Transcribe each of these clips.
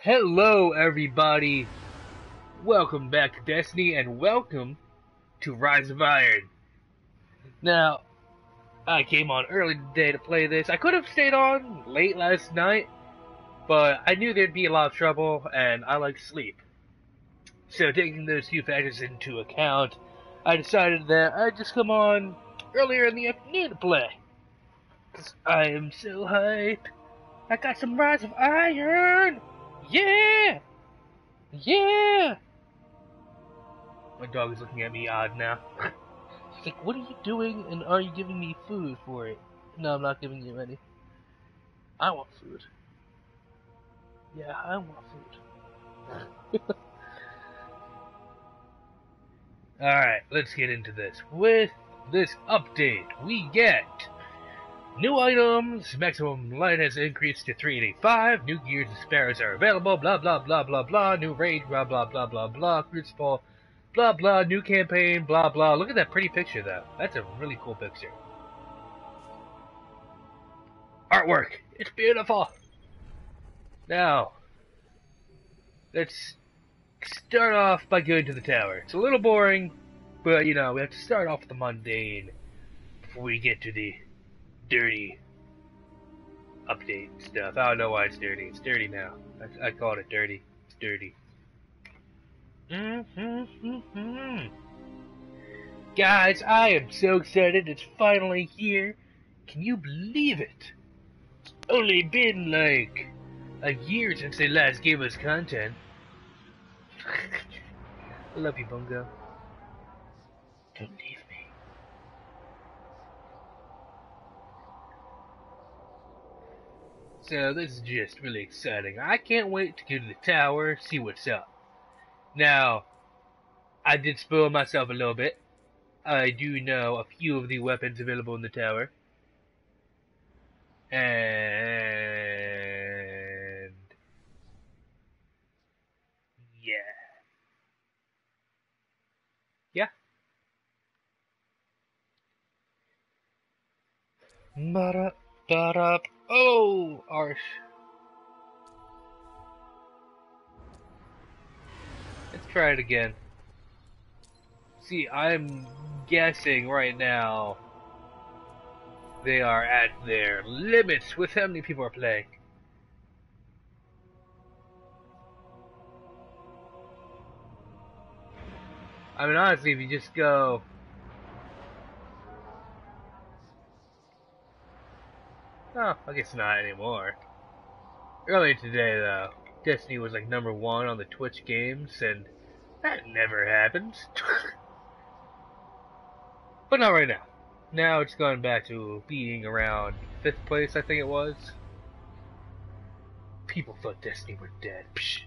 Hello, everybody. Welcome back to Destiny, and welcome to Rise of Iron. Now, I came on early today to play this. I could have stayed on late last night, but I knew there'd be a lot of trouble, and I like sleep. So, taking those two factors into account, I decided that I'd just come on earlier in the afternoon to play. Cause I am so hyped. I got some Rise of Iron! Yeah! Yeah! My dog is looking at me odd now. He's like, what are you doing and are you giving me food for it? No, I'm not giving you any. I want food. Yeah, I want food. Alright, let's get into this. With this update, we get new items, maximum light has increased to 385, new gears and spares are available, blah blah blah blah blah, new raid, blah blah blah blah blah, crucible, blah blah, new campaign, blah blah. Look at that pretty picture though. That's a really cool picture. Artwork, it's beautiful. Now, let's start off by going to the tower. It's a little boring, but you know, we have to start off with the mundane before we get to the dirty update stuff. I don't know why it's dirty. It's dirty now. I, I called it dirty. It's dirty. Mm-hmm. Guys, I am so excited. It's finally here. Can you believe it? It's only been like a year since they last gave us content. I love you, Bungo. Don't leave me. So this is just really exciting. I can't wait to go to the tower, see what's up. Now, I did spoil myself a little bit. I do know a few of the weapons available in the tower. And yeah. Yeah. Uh, Ba-da, ba-da. Oh, Arsh. Let's try it again. See, I'm guessing right now they are at their limits with how many people are playing. I mean, honestly, if you just go. I guess not anymore. Earlier today, though, Destiny was like number one on the Twitch games, and that never happens. but not right now. Now it's gone back to being around fifth place, I think it was. People thought Destiny were dead. Psh.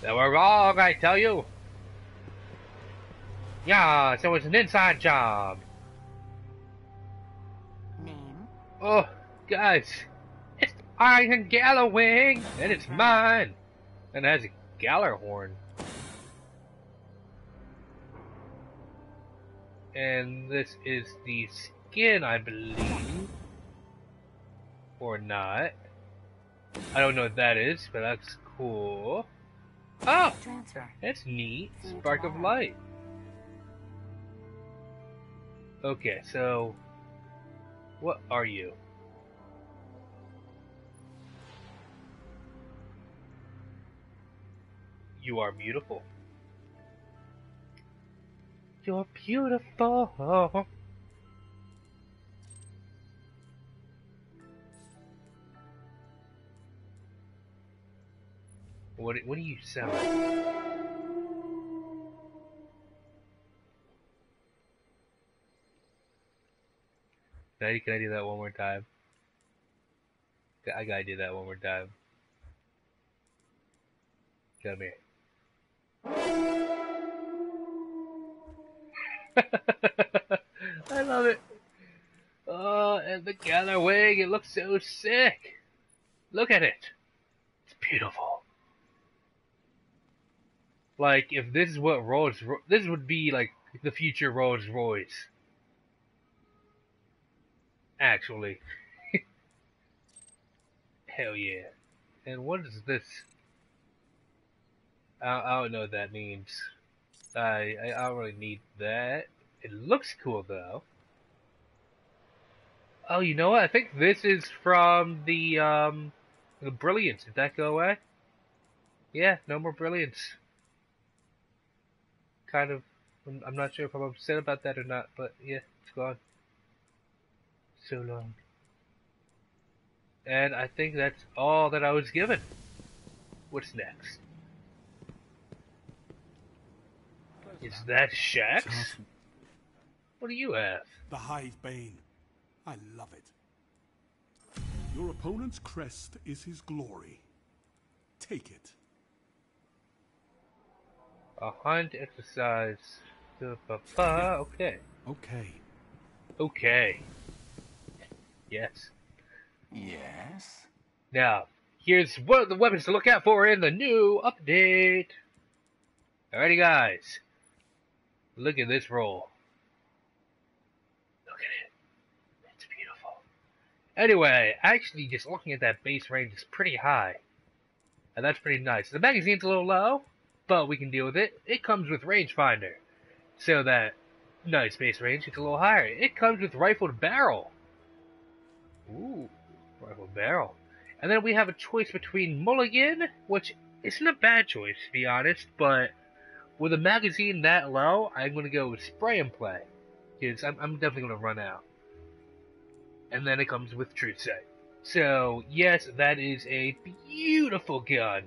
They were wrong, I tell you. Yeah, so it's an inside job. Oh, guys, it's Iron Gjallarwing, and it's mm-hmm. mine. And it has a Gjallarhorn. And this is the skin, I believe. Or not. I don't know what that is, but that's cool. Oh, Transfer. that's neat. Spark of light. Okay, so what are you? You are beautiful. You're beautiful. What what do you sound like? Can I, can I do that one more time? I gotta do that one more time. Come here. I love it. Oh, and the Gjallarwing, it looks so sick. Look at it. It's beautiful. Like, if this is what Rolls, this would be like the future Rolls Royce. Actually. Hell yeah. And what is this? I, I don't know what that means. I, I, don't really need that. It looks cool though. Oh, you know what? I think this is from the um the brilliance. Did that go away? Yeah, no more brilliance. Kind of. I'm not sure if I'm upset about that or not, but yeah, it's gone. So long. And I think that's all that I was given. What's next? Is that Shaxx? What do you have? The Hive Bane. I love it. Your opponent's crest is his glory. Take it. A hunt exercise. Okay. Okay. Okay. Yes. Yes? Now, here's what the weapons to look out for in the new update. Alrighty, guys. Look at this roll. Look at it. It's beautiful. Anyway, actually, just looking at that base range is pretty high. And that's pretty nice. The magazine's a little low, but we can deal with it. It comes with rangefinder. So that nice base range gets a little higher. It comes with rifled barrel. Ooh, rifled barrel. And then we have a choice between mulligan, which isn't a bad choice to be honest, but with a magazine that low, I'm gonna go with spray and play. Because I'm, I'm definitely gonna run out. And then it comes with Truesight. So, yes, that is a beautiful gun.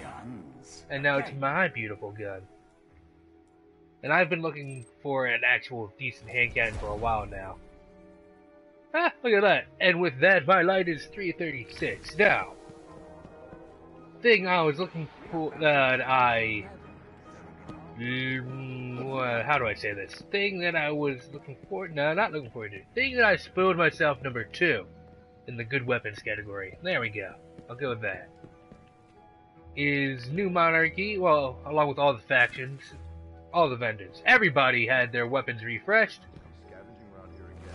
Guns. And now it's my beautiful gun. And I've been looking for an actual decent handgun for a while now. Ah, look at that. And with that, my light is 336. Now, thing I was looking for that I. Mm, what- how do I say this? Thing that I was looking for. No, not looking for. Thing that I spoiled myself number two in the good weapons category. There we go. I'll go with that. Is New Monarchy, well, along with all the factions, all the vendors, everybody had their weapons refreshed.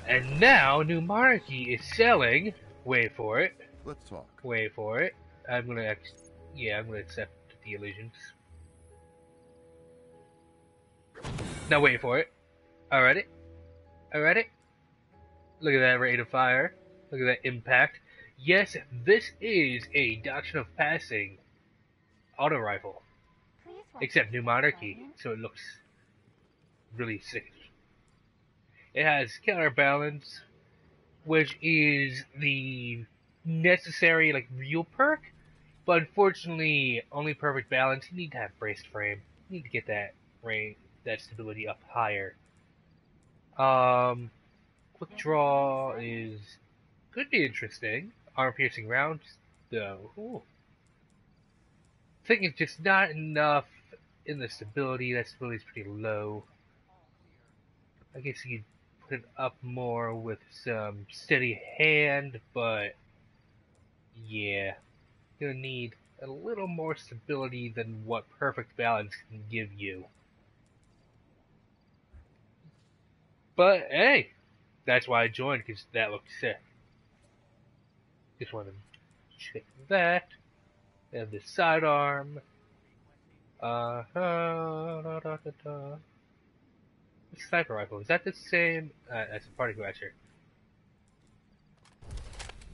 And now New Monarchy is selling. Wait for it. Let's talk. Wait for it. I'm gonna. Ex- yeah, I'm gonna accept the illusions. Now wait for it. Alrighty. Alrighty. Look at that rate of fire. Look at that impact. Yes, this is a Doctrine of Passing auto rifle. Except New Monarchy, so it looks really sick. It has counterbalance, which is the necessary like real perk, but unfortunately only perfect balance. You need to have braced frame. You need to get that that stability up higher. Um, quick draw is could be interesting. Armor piercing rounds, though. Ooh. I think it's just not enough in the stability. That stability is pretty low. I guess you it up more with some steady hand, but yeah, you'll need a little more stability than what perfect balance can give you. But hey, that's why I joined because that looked sick. Just want to check that. And the sidearm. Uh, da, da, da. Sniper rifle. Is that the same? Uh, that's a party crasher.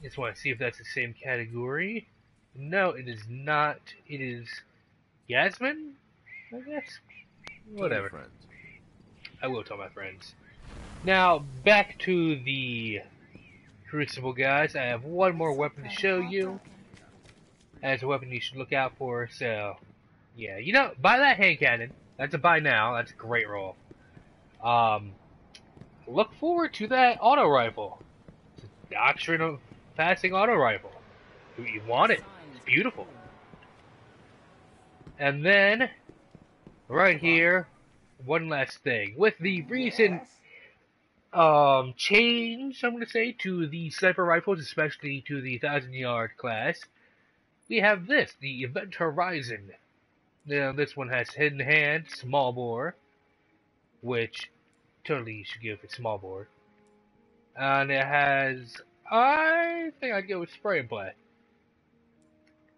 Just want to see if that's the same category. No, it is not. It is Yasmin, I guess. Whatever. Friends. I will tell my friends. Now, back to the Crucible guys. I have one more weapon to show you. As a weapon you should look out for, so... Yeah, you know, buy that hand cannon. That's a buy now. That's a great roll. Um, look forward to that auto rifle. Doctrine of passing auto rifle. You want it. It's beautiful. And then, right here, one last thing. With the recent um, change, I'm going to say, to the sniper rifles, especially to the 1,000 yard class, we have this, the Event Horizon. Now, this one has hidden hand, small bore, which totally you should go for small bore. And it has, I think I'd go with spray and play.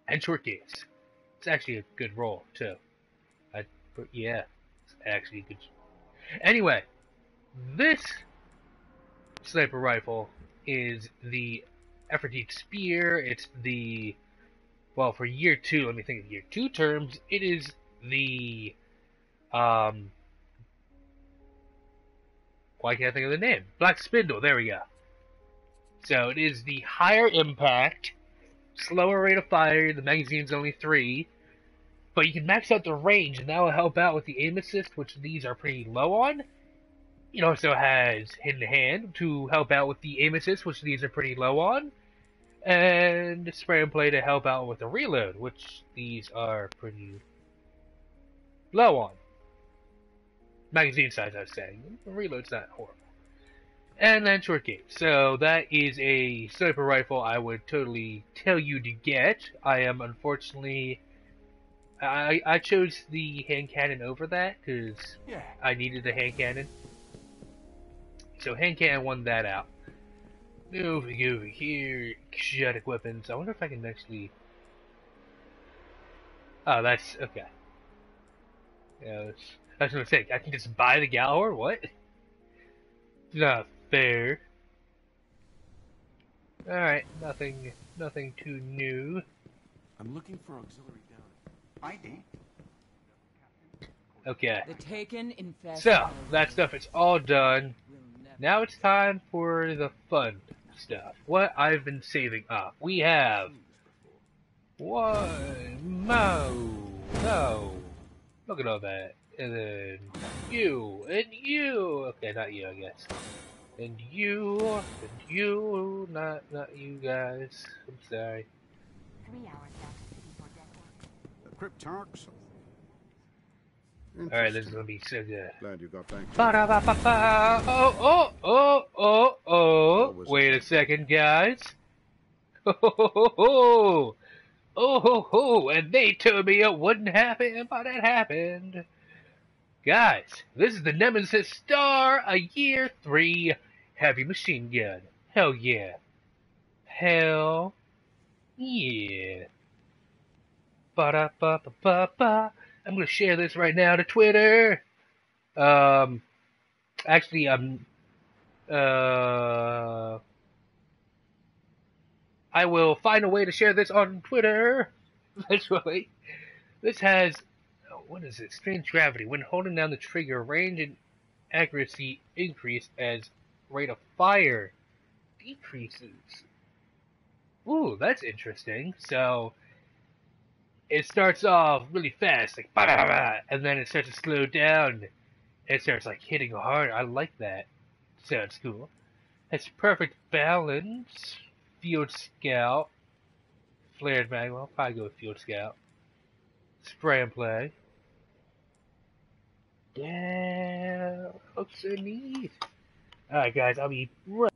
and short games. It's actually a good role too. I, yeah, it's actually good. Anyway, this sniper rifle is the Aphrodite Spear. It's the well for year two. Let me think of year two terms. It is the um. Why can't I think of the name? Black Spindle. There we go. So it is the higher impact, slower rate of fire. The magazine's only three, but you can max out the range, and that will help out with the aim assist, which these are pretty low on. It also has hidden hand to help out with the aim assist, which these are pretty low on, and spray and play to help out with the reload, which these are pretty low on. Magazine size, I was saying. Reload's not horrible. And then short game. So that is a sniper rifle I would totally tell you to get. I am unfortunately I I chose the hand cannon over that because Yeah. I needed the hand cannon. So hand cannon won that out. Moving over here, exotic weapons. I wonder if I can actually. Oh, that's okay. Yeah, that's, I was gonna say I can just buy the Gjallarhorn. What? Not fair. All right, nothing, nothing too new. I'm looking for auxiliary down. ID. Okay, The taken infest. so that stuff is all done. Now it's time for the fun stuff. What I've been saving up. We have one mo no. Oh, look at all that. And then you and you. Okay, not you, I guess. And you and you. Not not you guys. I'm sorry. Three hours after City death. The Cryptarchs. All right, this is gonna be so good. Glad you got back. to Ba-da-ba-ba-ba. Oh, oh, oh, oh, oh. Wait a second, guys. Ho, oh, ho, ho, ho, ho. Oh, ho, ho. And they told me it wouldn't happen, but it happened. Guys, this is the Nemesis Star, a year three heavy machine gun. Hell yeah. Hell yeah. Ba-da-ba-ba-ba-ba. I'm gonna share this right now to Twitter. Um, actually, um, uh, I will find a way to share this on Twitter. Eventually, this has what is it? Strange gravity. When holding down the trigger, range and accuracy increase as rate of fire decreases. Ooh, that's interesting. So it starts off really fast, like ba ba ba ba and then it starts to slow down. It starts like hitting hard. I like that. Sounds cool. Has perfect balance. Field Scout. Flared mag. Well, I'll probably go with Field Scout. Spray and play. Yeah, looks so neat. Alright, guys, I'll be right.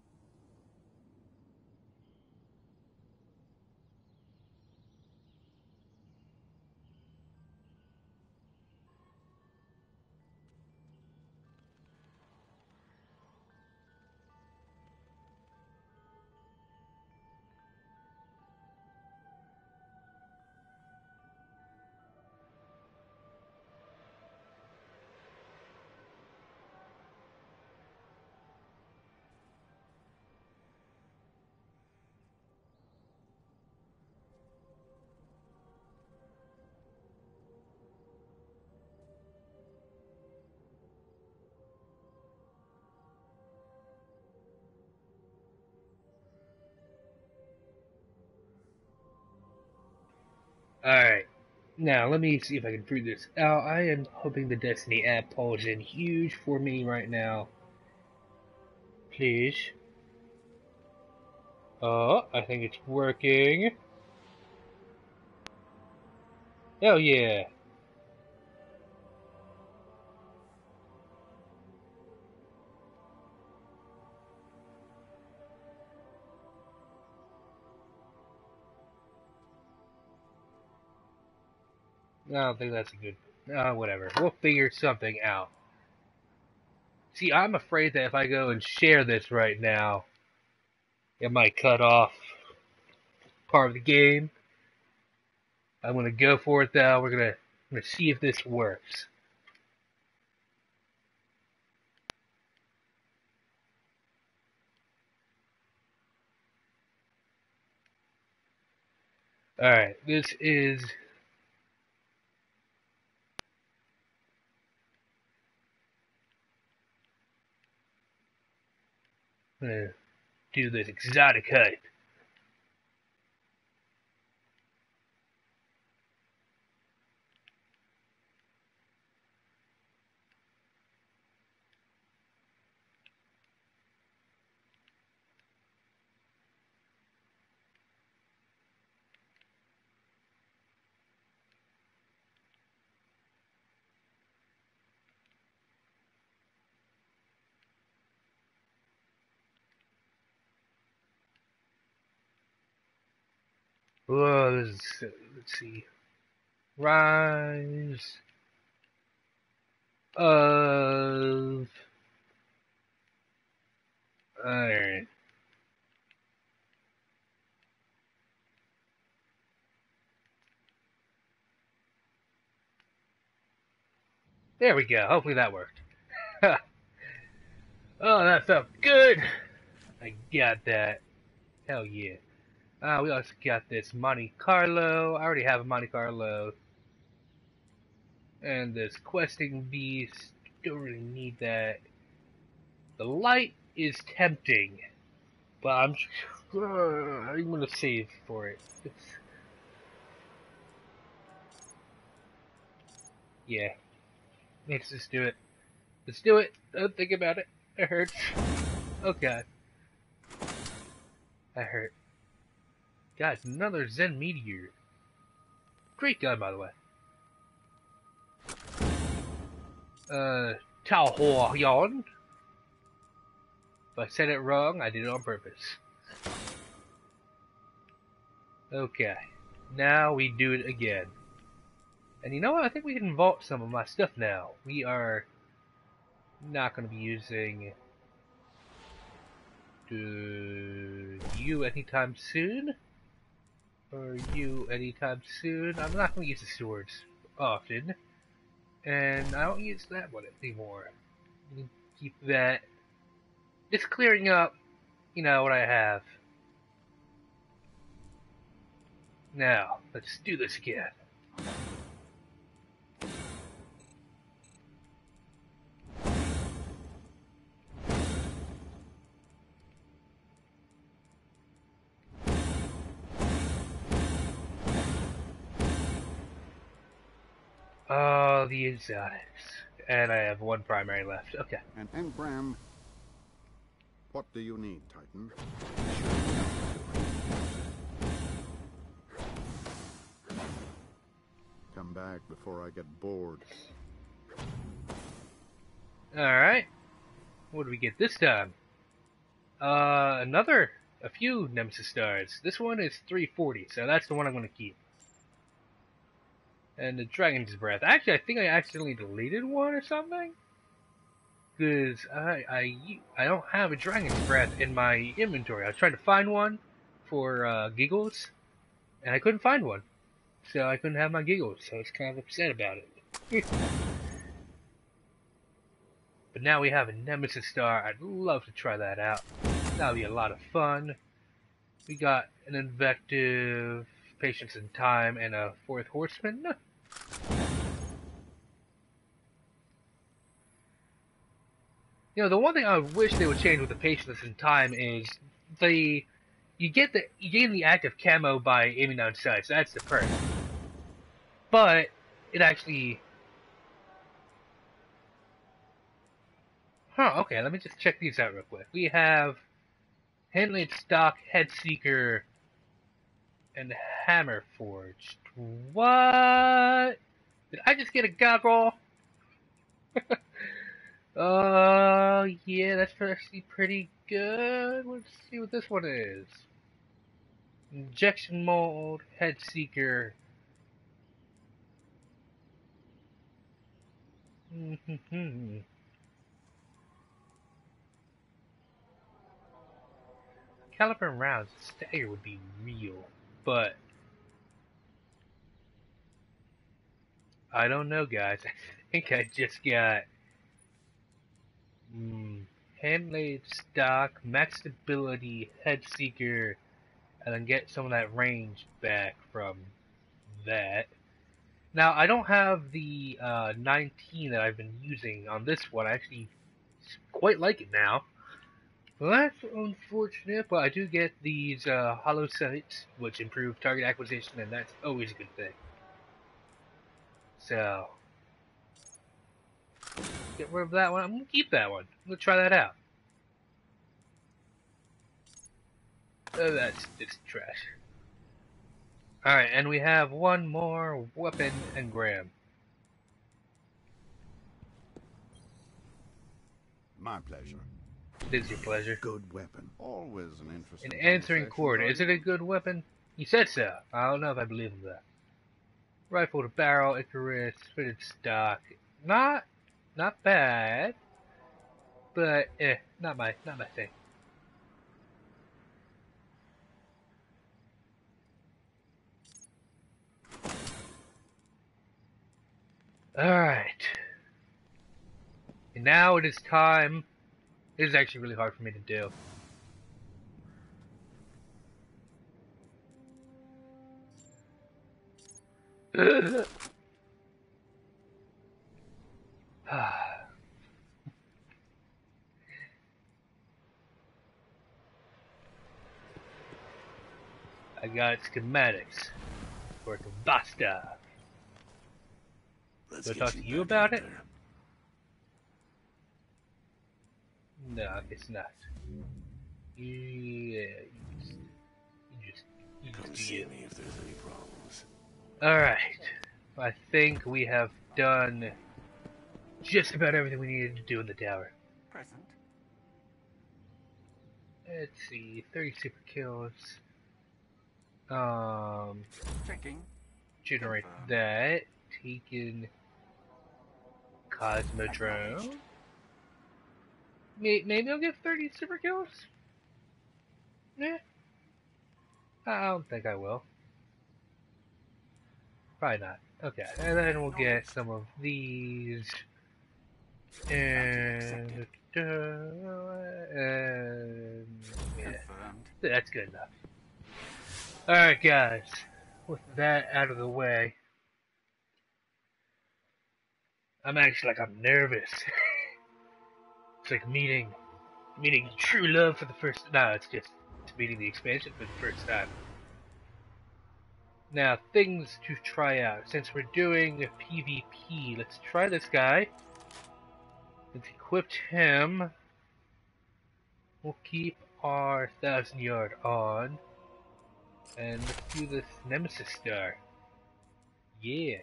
Now, let me see if I can prove this out. I am hoping the Destiny app pulls in huge for me right now. Please. Oh, I think it's working. Hell yeah. I don't think that's a good. Uh, whatever. We'll figure something out. See, I'm afraid that if I go and share this right now, it might cut off part of the game. I'm gonna go for it though. We're gonna, I'm gonna see if this works. Alright, this is do this exotic hype. Let's see. Rise of. Alright. There we go. Hopefully that worked. oh, that felt good. I got that. Hell yeah. Uh, we also got this Monte Carlo. I already have a Monte Carlo. And this questing beast. Don't really need that. The light is tempting. But I'm, I'm gonna save for it. It's, yeah. Let's just do it. Let's do it. Don't think about it. It hurts. Oh god. That hurt. Guys, another Zen Meteor. Great gun, by the way. Uh, Tao Ho Yon. If I said it wrong, I did it on purpose. Okay. Now we do it again. And you know what? I think we can vault some of my stuff now. We are not going to be using uh, you anytime soon or you anytime soon. I'm not going to use the swords often, and I don't use that one anymore. Keep that. Just clearing up, you know, what I have. Now, let's do this again. Exotics. And I have one primary left. Okay. And, Bram, what do you need, Titan? Come back before I get bored. Alright. What do we get this time? Uh, another, a few Nemesis stars. This one is 340, so that's the one I'm going to keep. And the Dragon's Breath. Actually, I think I accidentally deleted one or something. Because I, I, I don't have a Dragon's Breath in my inventory. I was trying to find one for uh, Giggles, and I couldn't find one. So I couldn't have my Giggles, so I was kind of upset about it. but now we have a Nemesis Star. I'd love to try that out. That'll be a lot of fun. We got an Invective, Patience and Time, and a Fourth Horseman. You know, the one thing I wish they would change with the Patience and Time is the you get the you gain the active camo by aiming down sights. That's the perk. But it actually Huh, okay, let me just check these out real quick. We have Henley Stock, Headseeker, and Hammer Forged. What? Did I just get a god roll? uh, yeah, that's actually pretty good. Let's see what this one is. Injection mold, head seeker. Mm-hmm. Caliber rounds, stagger would be real, but I don't know, guys. I think I just got mm, handmade stock, max stability, head seeker, and then get some of that range back from that. Now, I don't have the uh, 19 that I've been using on this one. I actually quite like it now. Well, that's unfortunate, but I do get these uh, hollow sights, which improve target acquisition, and that's always a good thing. So, get rid of that one. I'm gonna keep that one. I'm gonna try that out. Oh, that's it's trash. Alright, and we have one more weapon engram. My pleasure. It is your pleasure. Good weapon. Always an interesting. An answering cord. Is it a good weapon? He said so. I don't know if I believe him that. Rifle to barrel, Icarus, fitted stock. Not, not bad. But eh, not my, not my thing. Alright. And now it is time. It is actually really hard for me to do. I got schematics for Basta. Let's get talk to you about out it? there. No, it's not. Yeah, you just, you just, you Come just do see you. me if there's any problems. Alright. I think we have done just about everything we needed to do in the tower. Present. Let's see, 30 super kills. Um, Checking. generate Confirm. that. Taken Cosmodrome. May- Maybe I'll get 30 super kills? Yeah. I don't think I will. Probably not. Okay, and then we'll get some of these. And, uh, and yeah, that's good enough. Alright, guys. With that out of the way, I'm actually like, I'm nervous. like meeting, meeting true love for the first, no, it's just meeting the expansion for the first time. Now, things to try out. Since we're doing PvP, let's try this guy. Let's equip him. We'll keep our thousand yard on. And let's do this Nemesis Star. Yeah.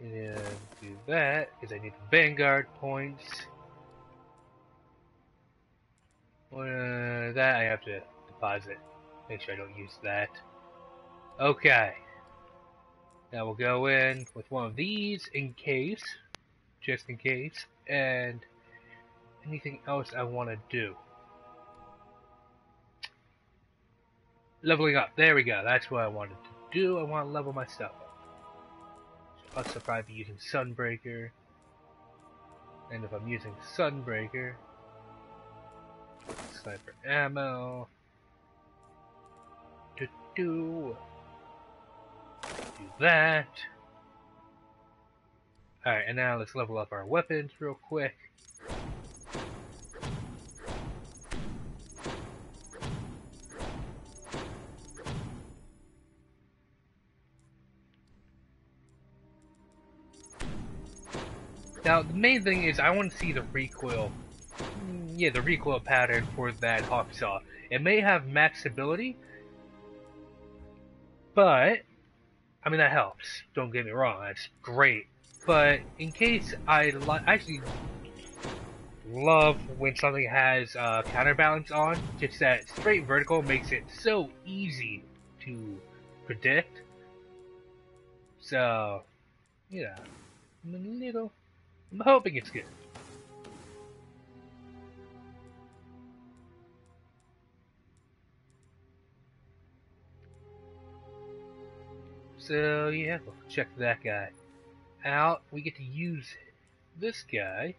And do that, because I need the Vanguard points. Uh, that I have to deposit. Make sure I don't use that. Okay. Now we'll go in with one of these in case. Just in case. And anything else I want to do. Leveling up. There we go. That's what I wanted to do. I want to level myself up. So I'll probably be using Sunbreaker. And if I'm using Sunbreaker, sniper ammo. Do do. Do that. Alright, and now let's level up our weapons real quick. Now, the main thing is I want to see the recoil. Yeah, the recoil pattern for that Hawksaw. It may have max ability, but I mean that helps. Don't get me wrong, that's great. But in case I actually love when something has uh, counterbalance on, just that straight vertical makes it so easy to predict. So, yeah, I'm a little. I'm hoping it's good. So yeah, we'll check that guy out, we get to use this guy.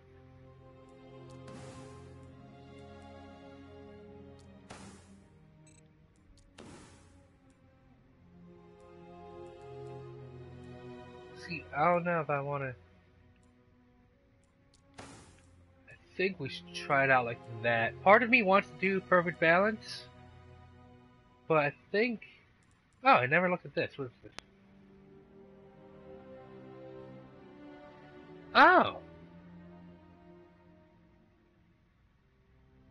See, I don't know if I want to. I think we should try it out like that. Part of me wants to do perfect balance, but I think. Oh, I never looked at this. What is this? Oh!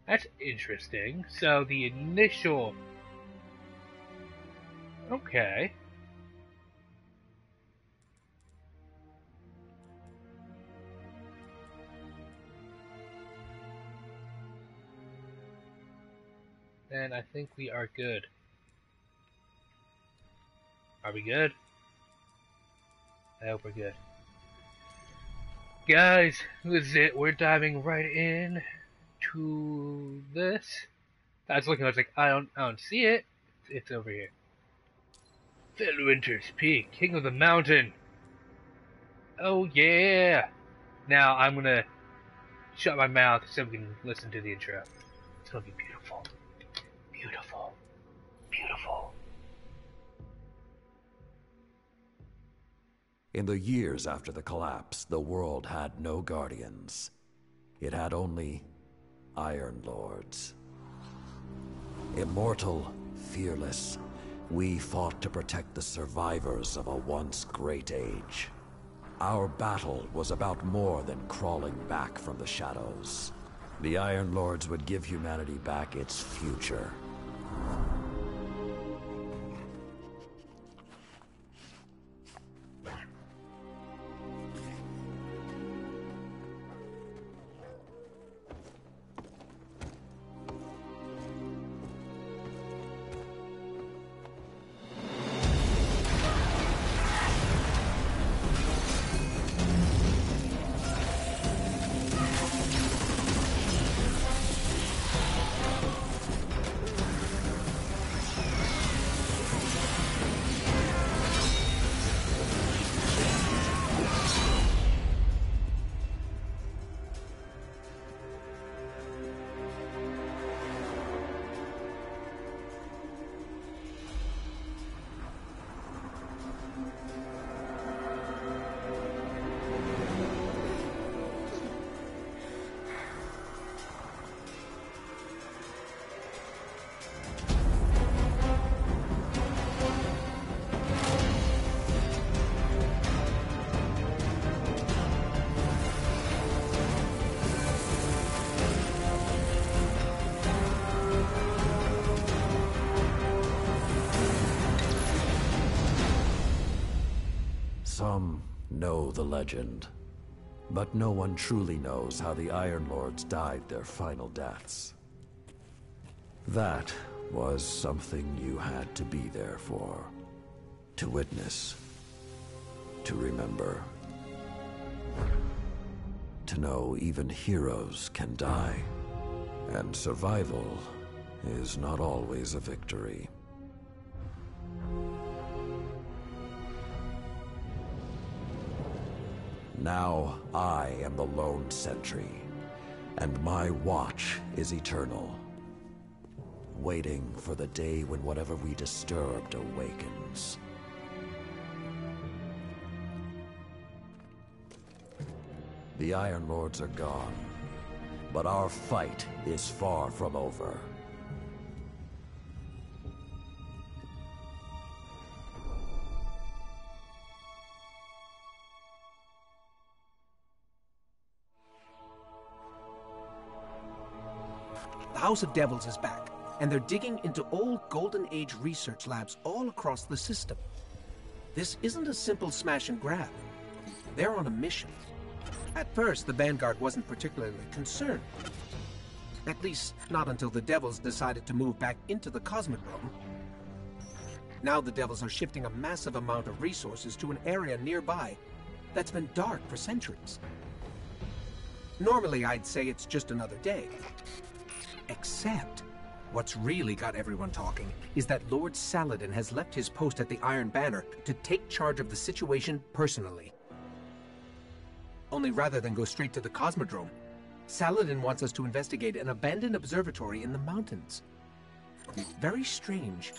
That's interesting. So the initial. Okay. Then I think we are good. Are we good? I hope we're good. Guys, this is it. We're diving right in to this. I was looking, I was like, I don't, I don't see it. It's over here. Winter's Peak, King of the Mountain. Oh yeah! Now I'm gonna shut my mouth so we can listen to the intro. It's gonna be beautiful. Beautiful. In the years after the collapse, the world had no guardians. It had only Iron Lords. Immortal, fearless, we fought to protect the survivors of a once great age. Our battle was about more than crawling back from the shadows. The Iron Lords would give humanity back its future. Legend, but no one truly knows how the Iron Lords died their final deaths. That was something you had to be there for. To witness. To remember. To know even heroes can die. And survival is not always a victory. Now I am the lone sentry, and my watch is eternal. Waiting for the day when whatever we disturbed awakens. The Iron Lords are gone, but our fight is far from over. House of Devils is back, and they're digging into old Golden Age research labs all across the system. This isn't a simple smash and grab. They're on a mission. At first, the Vanguard wasn't particularly concerned. At least, not until the Devils decided to move back into the Cosmodrome. Now the Devils are shifting a massive amount of resources to an area nearby that's been dark for centuries. Normally, I'd say it's just another day. Except, what's really got everyone talking is that Lord Saladin has left his post at the Iron Banner to take charge of the situation personally. Only rather than go straight to the Cosmodrome, Saladin wants us to investigate an abandoned observatory in the mountains. Very strange.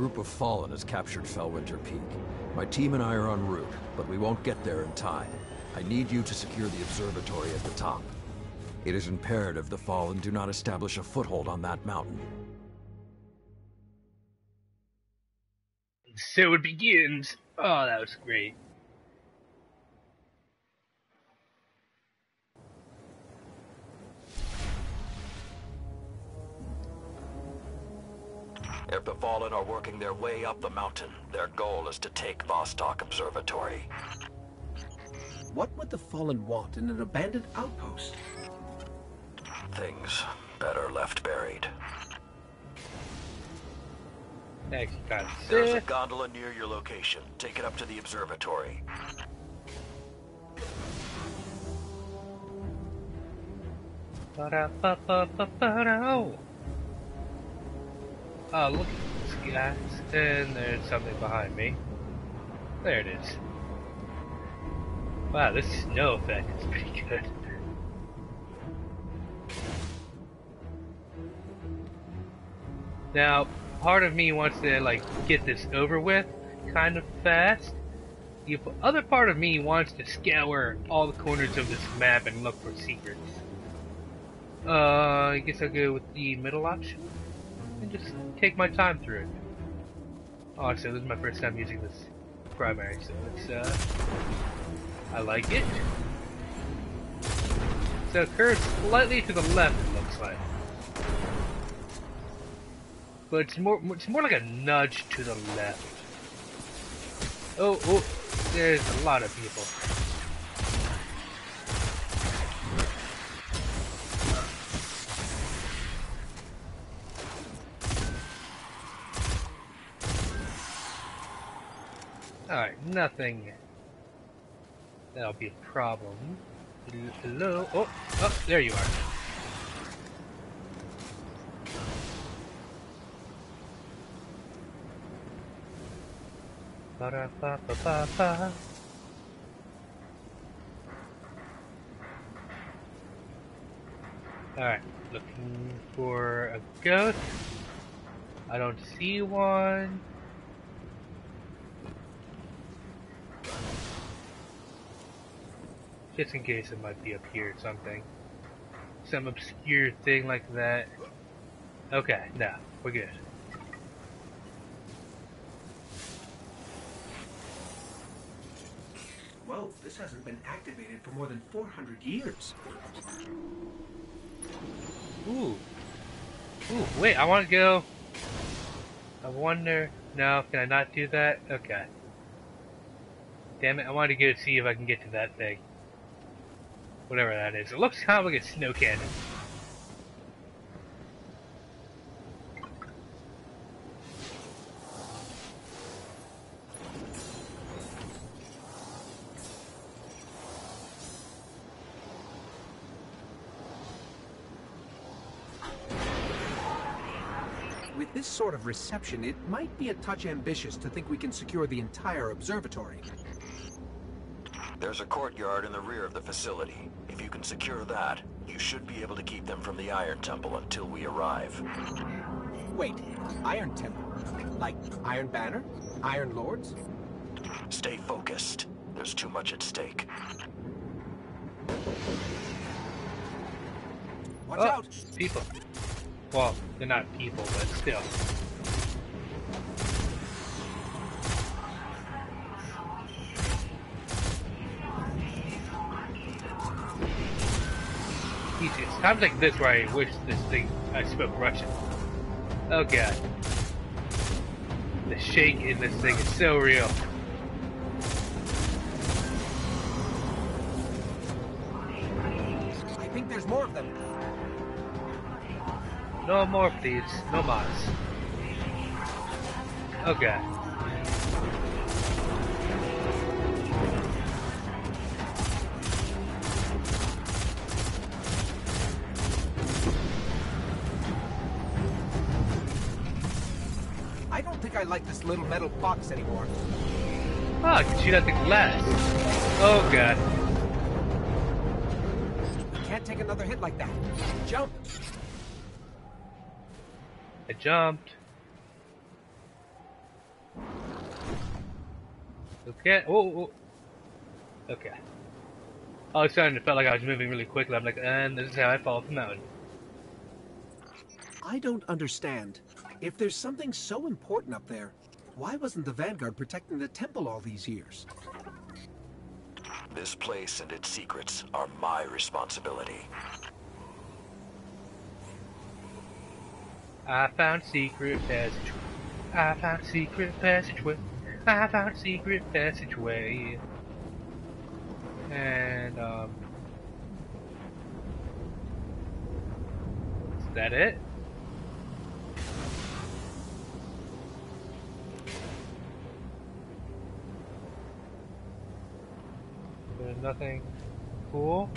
Group of Fallen has captured Felwinter Peak. My team and I are en route, but we won't get there in time. I need you to secure the observatory at the top. It is imperative the Fallen do not establish a foothold on that mountain. So it begins. Oh, that was great. If the Fallen are working their way up the mountain, their goal is to take Vostok Observatory. What would the Fallen want in an abandoned outpost? Things better left buried. Thanks, God. There's a gondola near your location. Take it up to the observatory. Ba-da-ba-ba-ba-ba-da. Oh, look at this, guys. And there's something behind me. There it is. Wow, this snow effect is pretty good. Now, part of me wants to, like, get this over with kind of fast. The other part of me wants to scour all the corners of this map and look for secrets. Uh, I guess I'll go with the middle option and just take my time through it. Oh, so this is my first time using this primary, so it's, uh, I like it. So it curves slightly to the left, it looks like. But it's more, it's more like a nudge to the left. Oh, oh, there's a lot of people. Alright, nothing. That'll be a problem. Hello? Oh, oh, there you are. Ba -ba -ba -ba -ba. Alright, looking for a ghost. I don't see one. Just in case it might be up here or something. Some obscure thing like that. Okay, no, we're good. Whoa, this hasn't been activated for more than 400 years. Ooh. Ooh, wait, I want to go. I wonder. No, can I not do that? Okay. Damn it, I wanted to go see if I can get to that thing. Whatever that is. It looks kind of like a snow cannon. With this sort of reception, it might be a touch ambitious to think we can secure the entire observatory. There's a courtyard in the rear of the facility. If you can secure that, you should be able to keep them from the Iron Temple until we arrive. Wait, Iron Temple? Like Iron Banner? Iron Lords? Stay focused. There's too much at stake. Watch Oh, out! people. Well, they're not people, but still. Times like this where I wish this thing I spoke Russian. Oh god. The shake in this thing is so real. I think there's more of them. No more, please. No mas. Oh, okay. This little metal box anymore. Oh, I can shoot at the glass. Oh god. Can't take another hit like that. Jump! I jumped. Okay. Oh, oh. Okay. All of a sudden, it felt like I was moving really quickly. I'm like, and this is how I fall off the mountain. I don't understand. If there's something so important up there, why wasn't the Vanguard protecting the temple all these years? This place and its secrets are my responsibility. I found secret passageway. I found secret passageway. I found secret passageway. And um, is that it? There's nothing cool.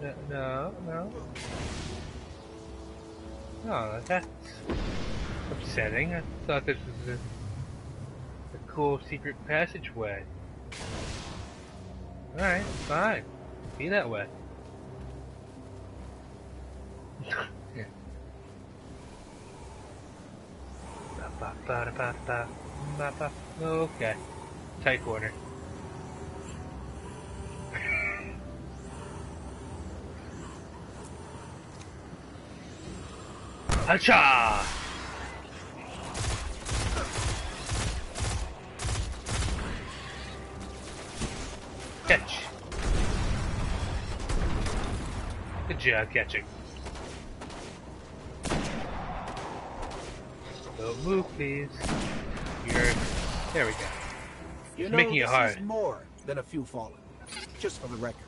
No, no, no. That's upsetting. I thought this was a, a cool secret passageway. Alright, fine. Be that way. Yeah. Okay. Tight corner. Hacha! Catch. Good job catching. Don't move, please. You're. There we go. You It's know, making it this hard. is more than a few fallen. Just for the record.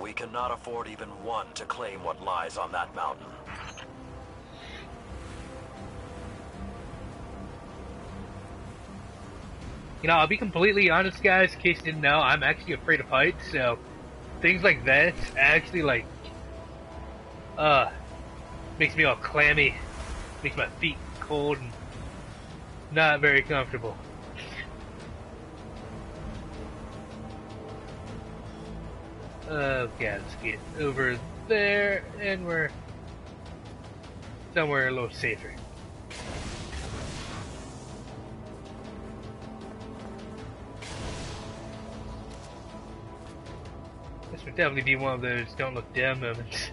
We cannot afford even one to claim what lies on that mountain. You know, I'll be completely honest, guys. In case you didn't know, I'm actually afraid of heights. So things like that actually like uh makes me all clammy, makes my feet cold and not very comfortable. Okay, let's get over there, and we're somewhere a little safer. This would definitely be one of those don't look down moments.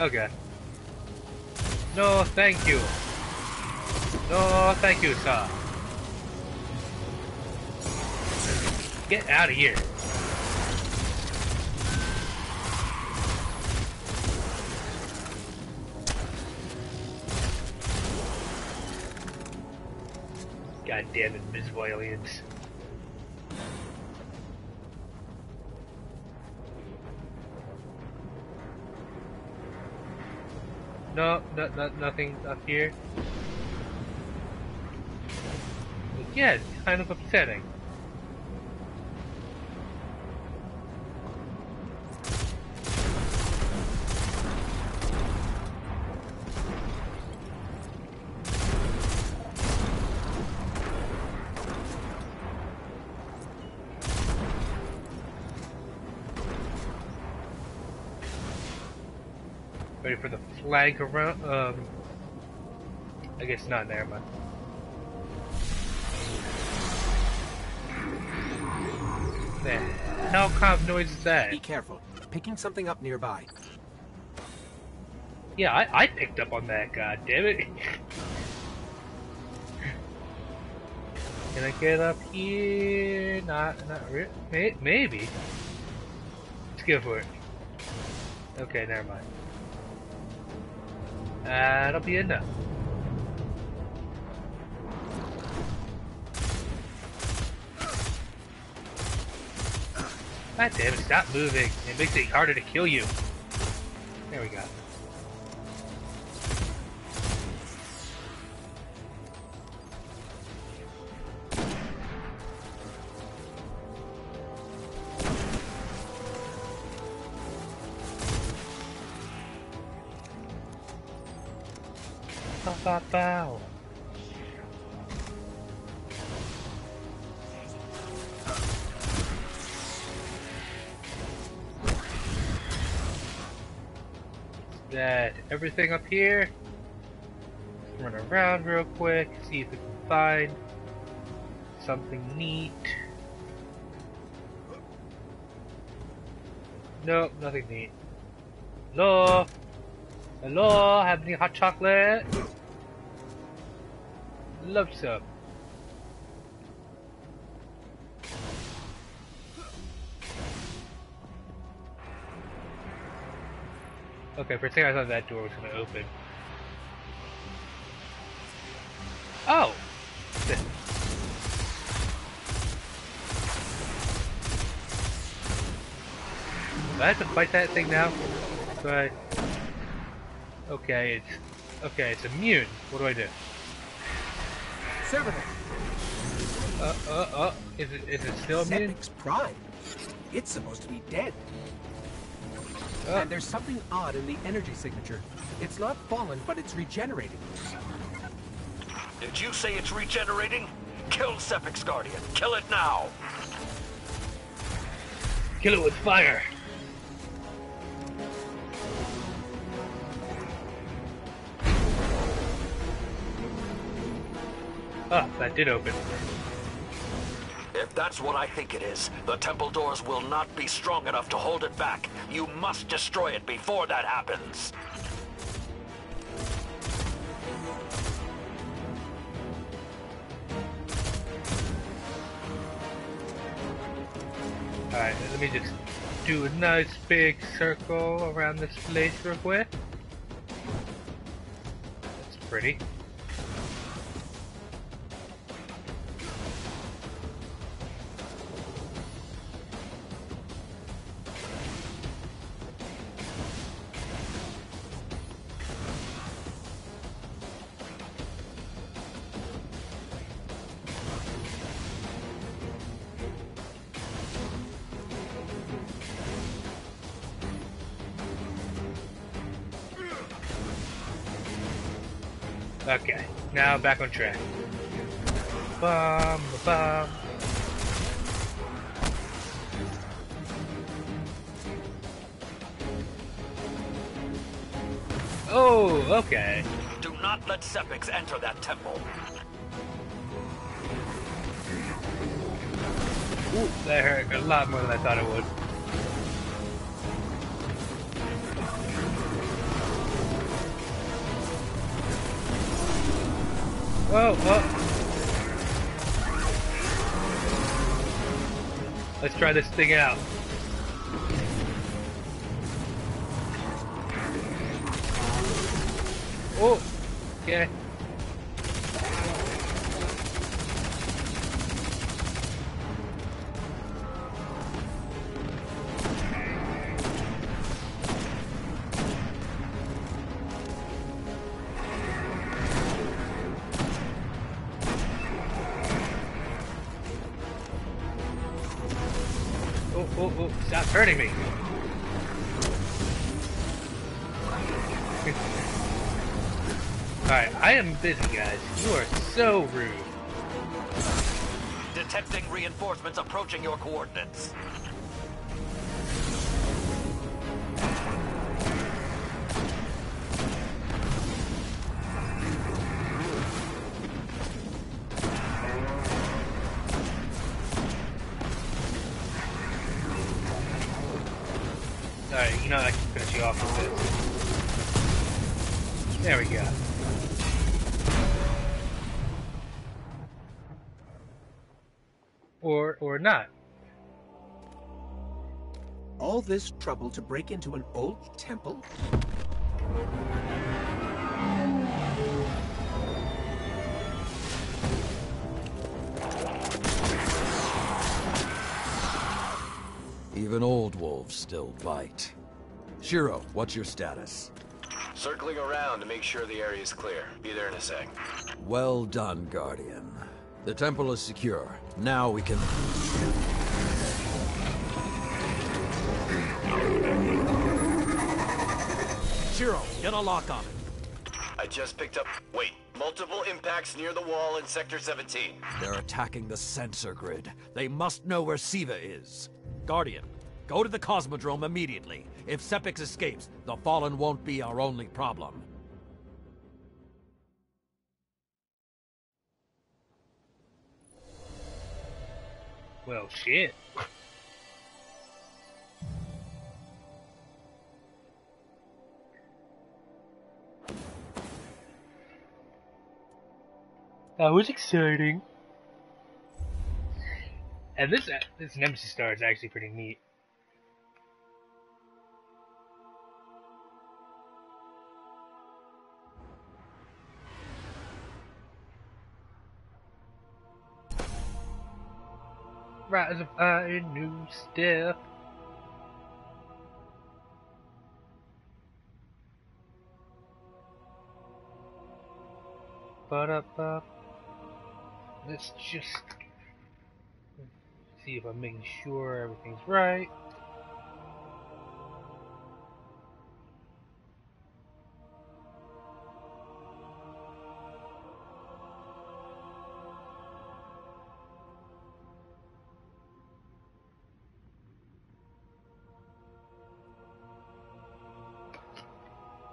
Okay. No, thank you. No, thank you, sir. Get out of here. God damn it, invisible aliens. No, no, no, nothing up here. It's kind of upsetting. Flank around? Um, I guess not. Never mind. The hell kind of noise is that? Be careful. Picking something up nearby. Yeah, I, I picked up on that. God damn it! Can I get up here? Not, not really. May, maybe. Let's go for it. Okay, never mind. That'll be enough. God damn it, stop moving. It makes it harder to kill you. There we go. Everything up here. Run around real quick, see if we can find something neat. Nope, nothing neat. Hello? Hello? Have any hot chocolate? Love some. Okay, for a second I thought that door was to open. Oh! I have to fight that thing now? But okay, it's okay. It's immune. What do I do? Seven. Uh, uh, uh. Is it is it still immune? Prime. It's supposed to be dead. Uh, And there's something odd in the energy signature. It's not fallen, but it's regenerating. Did you say it's regenerating? Kill Sepiks Guardian. Kill it now. kill it with fire. Ah, that did open. If that's what I think it is, the temple doors will not be strong enough to hold it back. You must destroy it before that happens. Alright, let me just do a nice big circle around this place real quick. That's pretty. Now back on track. Bum, bum. Oh, okay. Do not let Sepiks enter that temple. Ooh, that hurt a lot more than I thought it would. Oh, oh. Let's try this thing out. Oh, okay. So rude. Detecting reinforcements approaching your coordinates. This trouble to break into an old temple? Even old wolves still bite. Shiro, what's your status? Circling around to make sure the area is clear. Be there in a sec. Well done, Guardian. The temple is secure. Now we can... Shiro, get a lock on it. I just picked up... Wait. Multiple impacts near the wall in Sector 17. They're attacking the sensor grid. They must know where Siva is. Guardian, go to the Cosmodrome immediately. If Sepiks escapes, the Fallen won't be our only problem. Well, shit. That was exciting. And this uh, this Nemesis star is actually pretty neat. Rise of Iron, new step. Up. Let's just see if I'm making sure everything's right.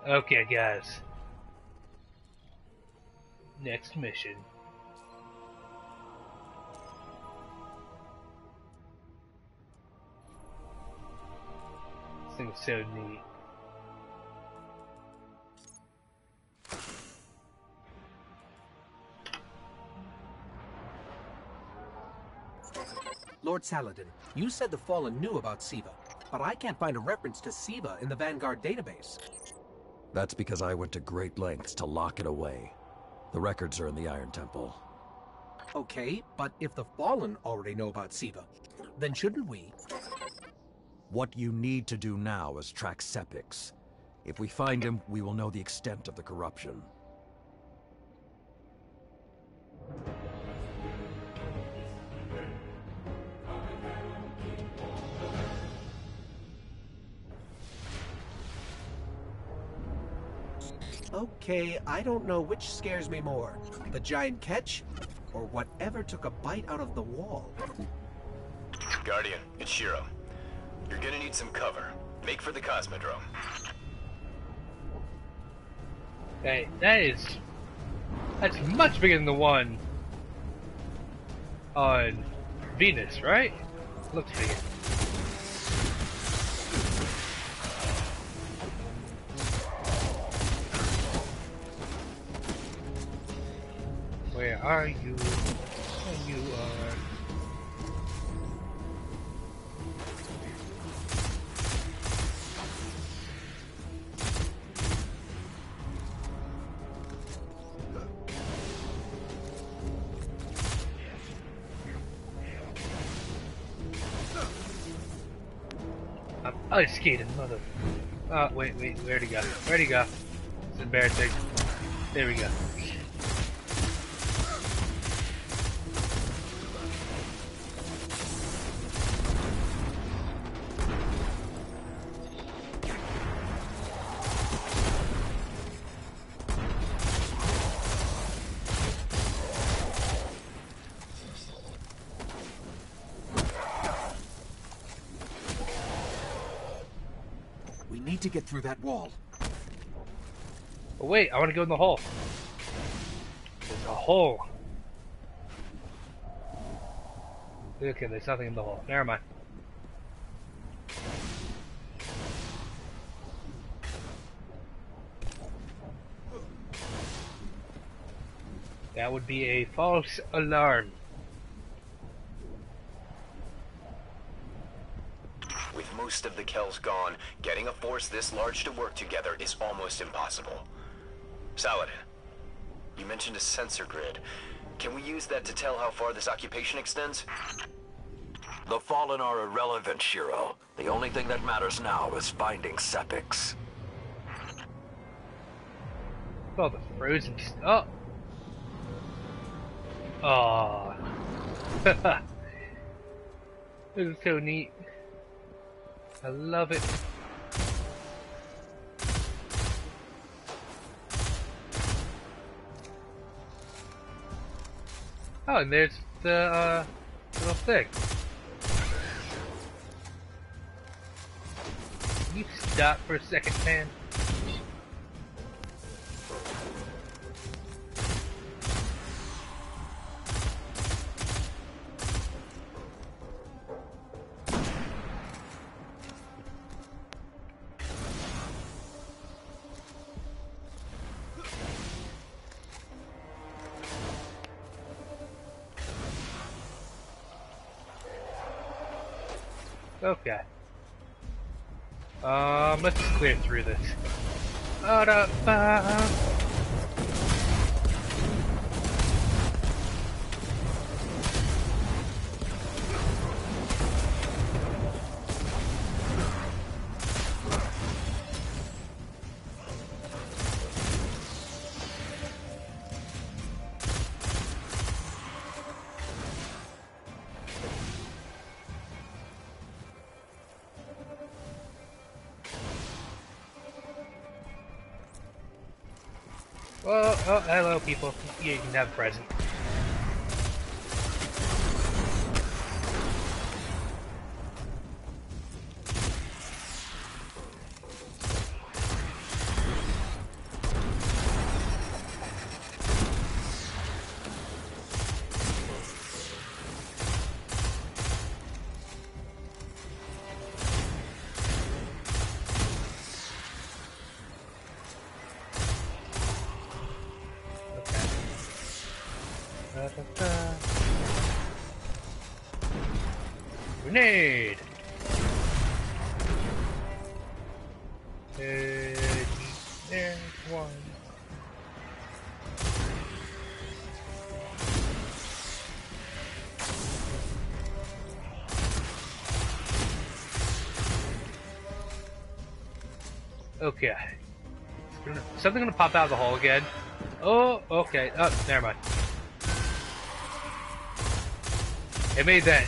Okay, guys. Next mission. This thing's so neat. Lord Saladin, you said the Fallen knew about Siva, but I can't find a reference to Siva in the Vanguard database. That's because I went to great lengths to lock it away. The records are in the Iron Temple. Okay, but if the Fallen already know about Siva, then shouldn't we? What you need to do now is track Sepiks. If we find him, we will know the extent of the corruption. Okay, I don't know which scares me more. The giant ketch, or whatever took a bite out of the wall. Guardian, it's Shiro. You're gonna need some cover. Make for the Cosmodrome. Hey, that is... That's much bigger than the one on Venus, right? Looks bigger. Where are you? Wait, wait, where'd he go? Where'd he go? It's embarrassing. There we go. Through that wall. Oh, wait, I want to go in the hole. There's a hole. Okay, there's nothing in the hole. Never mind. That would be a false alarm. Most of the Kell's gone, getting a force this large to work together is almost impossible. Saladin, you mentioned a sensor grid. Can we use that to tell how far this occupation extends? The Fallen are irrelevant, Shiro. The only thing that matters now is finding Sepiks. Oh, the frozen. Oh. Oh. this is so neat. I love it. Oh, and there's the uh, little thing. Can you stop for a second, man? Present. Something gonna pop out of the hole again. Oh, okay. Oh, never mind. It made that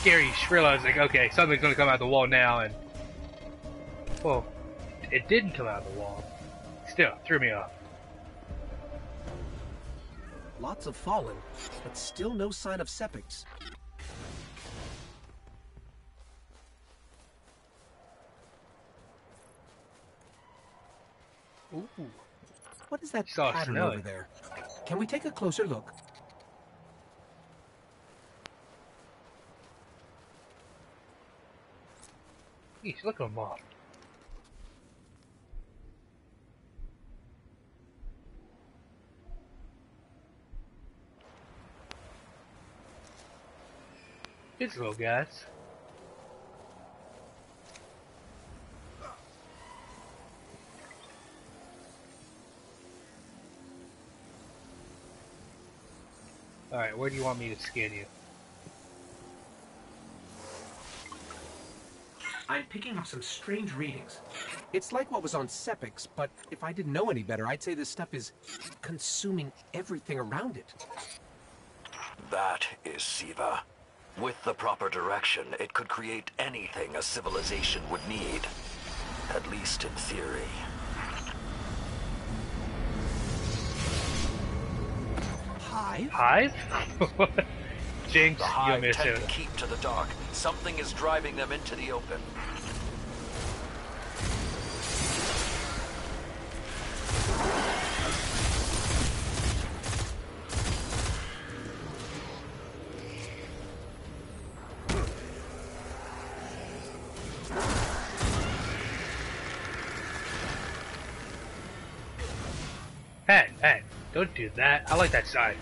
scary shrill. I was like, okay, something's gonna come out of the wall now, and well, it didn't come out of the wall. Still, threw me off. Lots of fallen, but still no sign of Sepiks. Ooh. What is that Saw pattern over there? Can we take a closer look? Jeez, look at them all. These little guys. Alright, where do you want me to scan you? I'm picking up some strange readings. It's like what was on Sepiks, but if I didn't know any better, I'd say this stuff is consuming everything around it. That is Siva. With the proper direction, it could create anything a civilization would need. At least in theory. Hive? Hive? Jinx, The you Hive missed tend it. to keep to the dark. Something is driving them into the open. Hey, hey, don't do that. I like that side.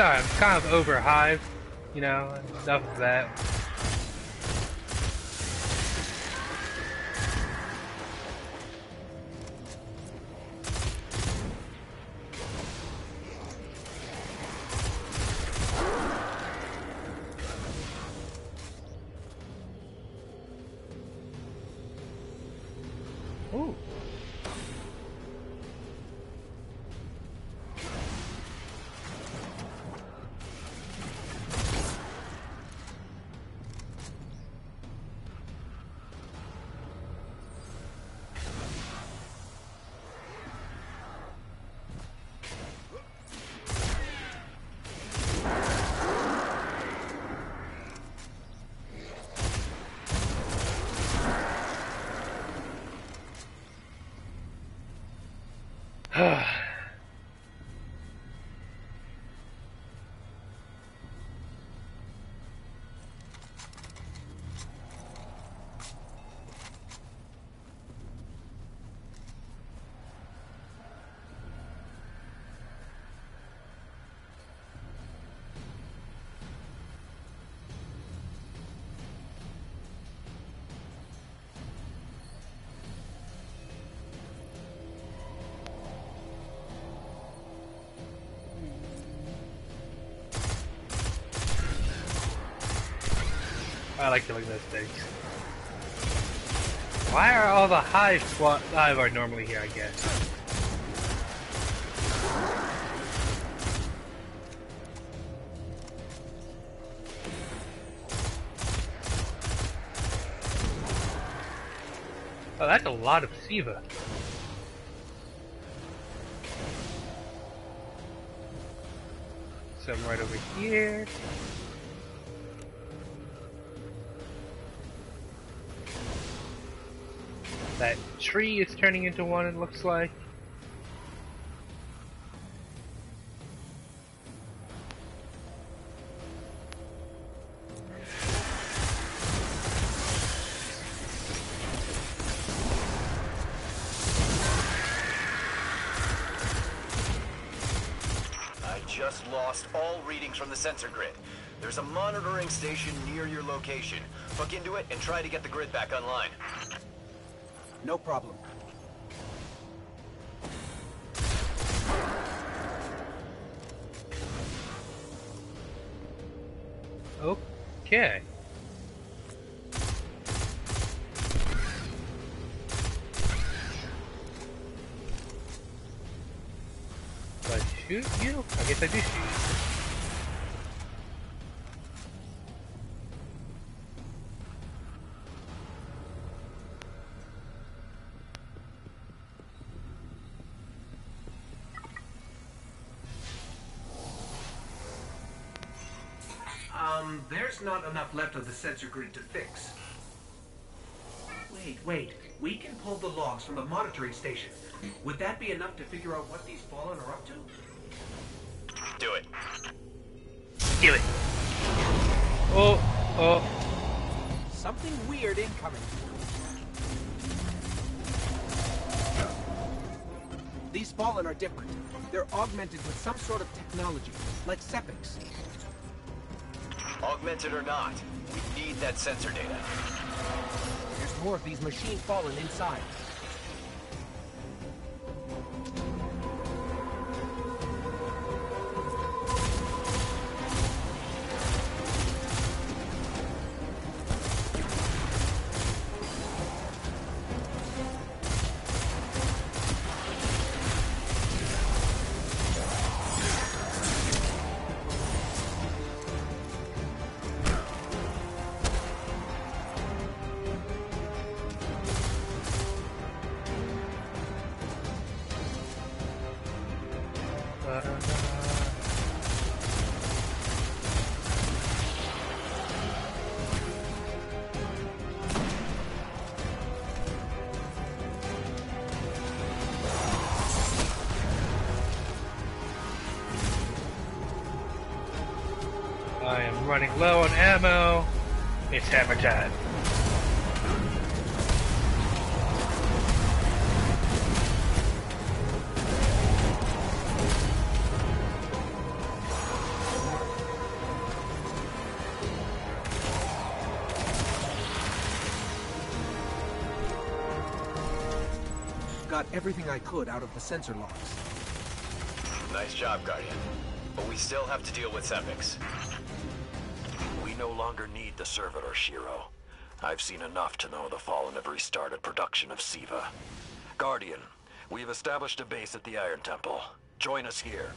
Sorry, I'm kind of over Hive, you know, enough of that. Killing those things. Why are all the hive squad hive are normally here, I guess? Oh, that's a lot of Siva. Some right over here. Tree is turning into one, it looks like. I just lost all readings from the sensor grid. There's a monitoring station near your location. Hook into it and try to get the grid back online. No problem. Okay. Do I shoot you? I guess I do shoot there's not enough left of the sensor grid to fix. Wait, wait. We can pull the logs from the monitoring station. Would that be enough to figure out what these Fallen are up to? Do it. Do it. Oh, oh. Something weird incoming. These Fallen are different. They're augmented with some sort of technology, like Sepiks. Augmented or not, we need that sensor data. There's more of these machine Fallen inside. hammer time. Got everything I could out of the sensor logs. Nice job, Guardian. But we still have to deal with Sepiks servitor, Shiro. I've seen enough to know the Fallen have restarted production of SIVA. Guardian, we've established a base at the Iron Temple. Join us here.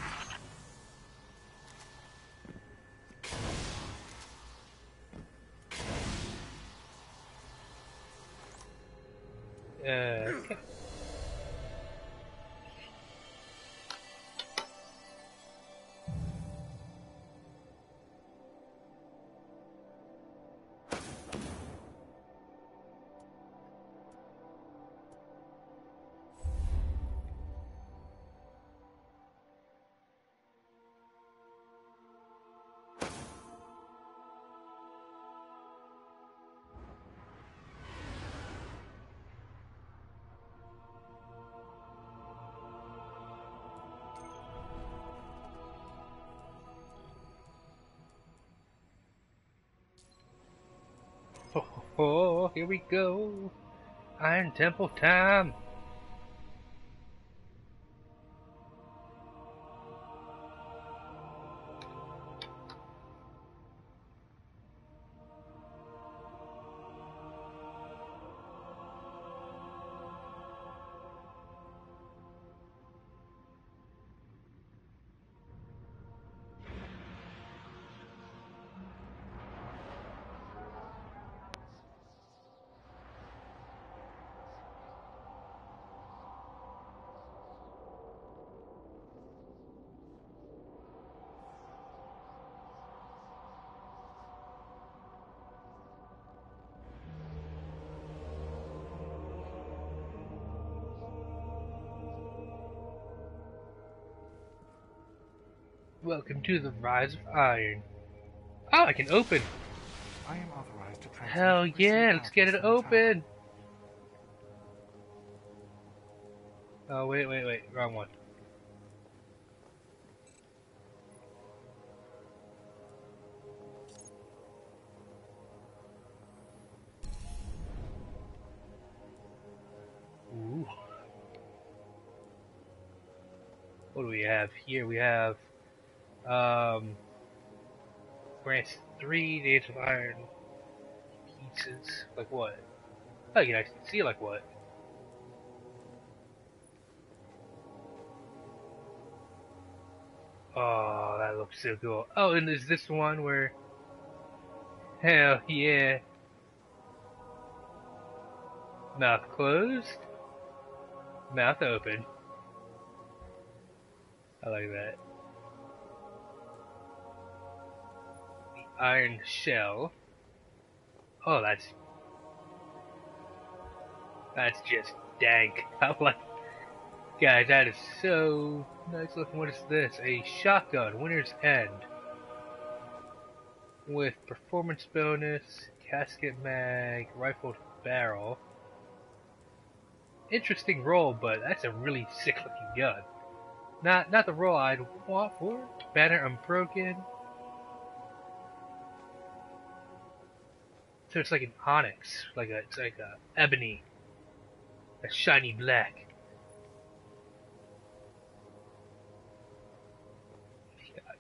Oh, here we go. Iron Temple time. Welcome to the Rise of Iron. Oh, I can open. I am authorized to transmit Hell yeah, let's get it open. Oh, wait, wait, wait. Wrong one. Ooh. What do we have here? We have um grants three days of iron pieces. Like what? Oh, you can actually see like what? Oh, that looks so cool. Oh, and is this one where. Hell yeah. Mouth closed. Mouth open. I like that. Iron shell. Oh, that's. That's just dank. I'm like. Guys, that is so nice looking. What is this? A shotgun, winner's end. With performance bonus, casket mag, rifled barrel. Interesting roll, but that's a really sick looking gun. Not not the roll I'd want for. Banner unbroken. So it's like an onyx, like a it's like a ebony, a shiny black.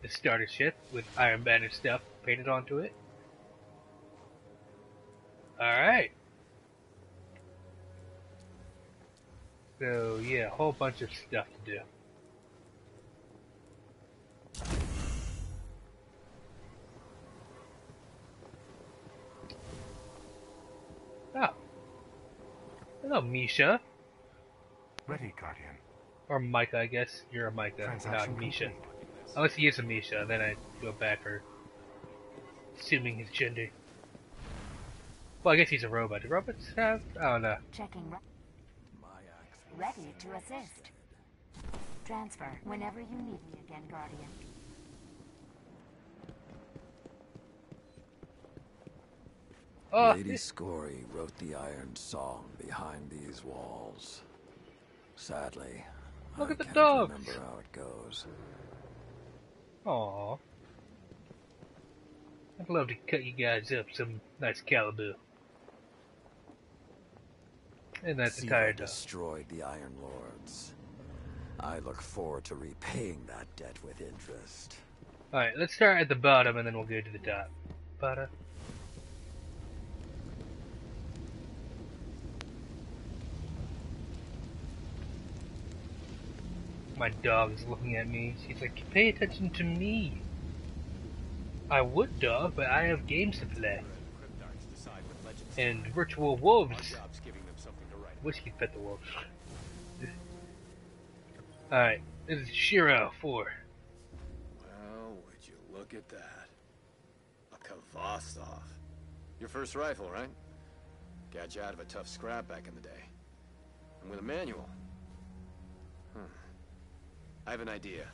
The starter ship with Iron Banner stuff painted onto it. Alright. So yeah, a whole bunch of stuff to do. Oh. Hello, Misha. Ready, Guardian. Or Micah, I guess. You're a Micah, Transaction not Misha. complete. Unless he is a Misha, then I go back for assuming his gender. Well, I guess he's a robot. Do robots have? I don't know. Checking. Re- Ready to assist. Transfer whenever you need me again, Guardian. Oh, Lady Skorri wrote the Iron Song behind these walls. Sadly, Look I at the can't dogs. remember how it goes. Aw. I'd love to cut you guys up some nice calibu. And that's Siva entire destroyed the Iron Lords. I look forward to repaying that debt with interest. Alright, let's start at the bottom and then we'll go to the top. Bada. My dog is looking at me. She's like, pay attention to me. I would, dog, but I have games to play. And virtual wolves. Whiskey fed the wolves. Alright, this is Shiro 4. Well, would you look at that? A Khvostov. Your first rifle, right? Got you out of a tough scrap back in the day. And with a manual. I have an idea.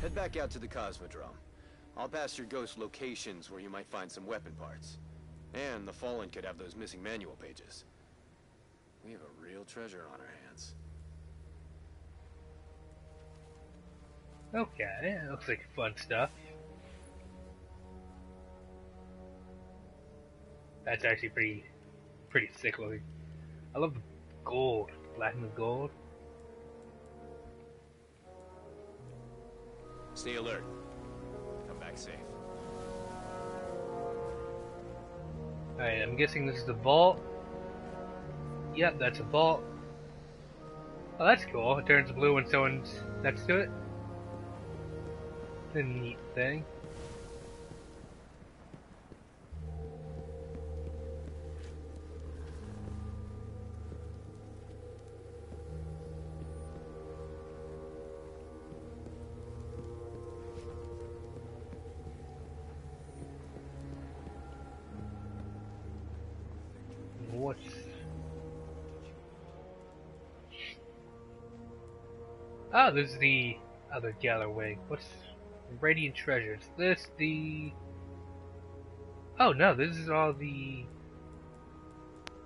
Head back out to the Cosmodrome. I'll pass your ghost locations where you might find some weapon parts. And the Fallen could have those missing manual pages. We have a real treasure on our hands. Okay, that looks like fun stuff. That's actually pretty, pretty sick looking. I love the gold, platinum gold. Stay alert. Come back safe. Alright, I'm guessing this is the vault. Yep, that's a vault. Oh, that's cool. It turns blue when someone's next to it. It's a neat thing. Is the other wing. What's Radiant Treasures? This the Oh no, this is all the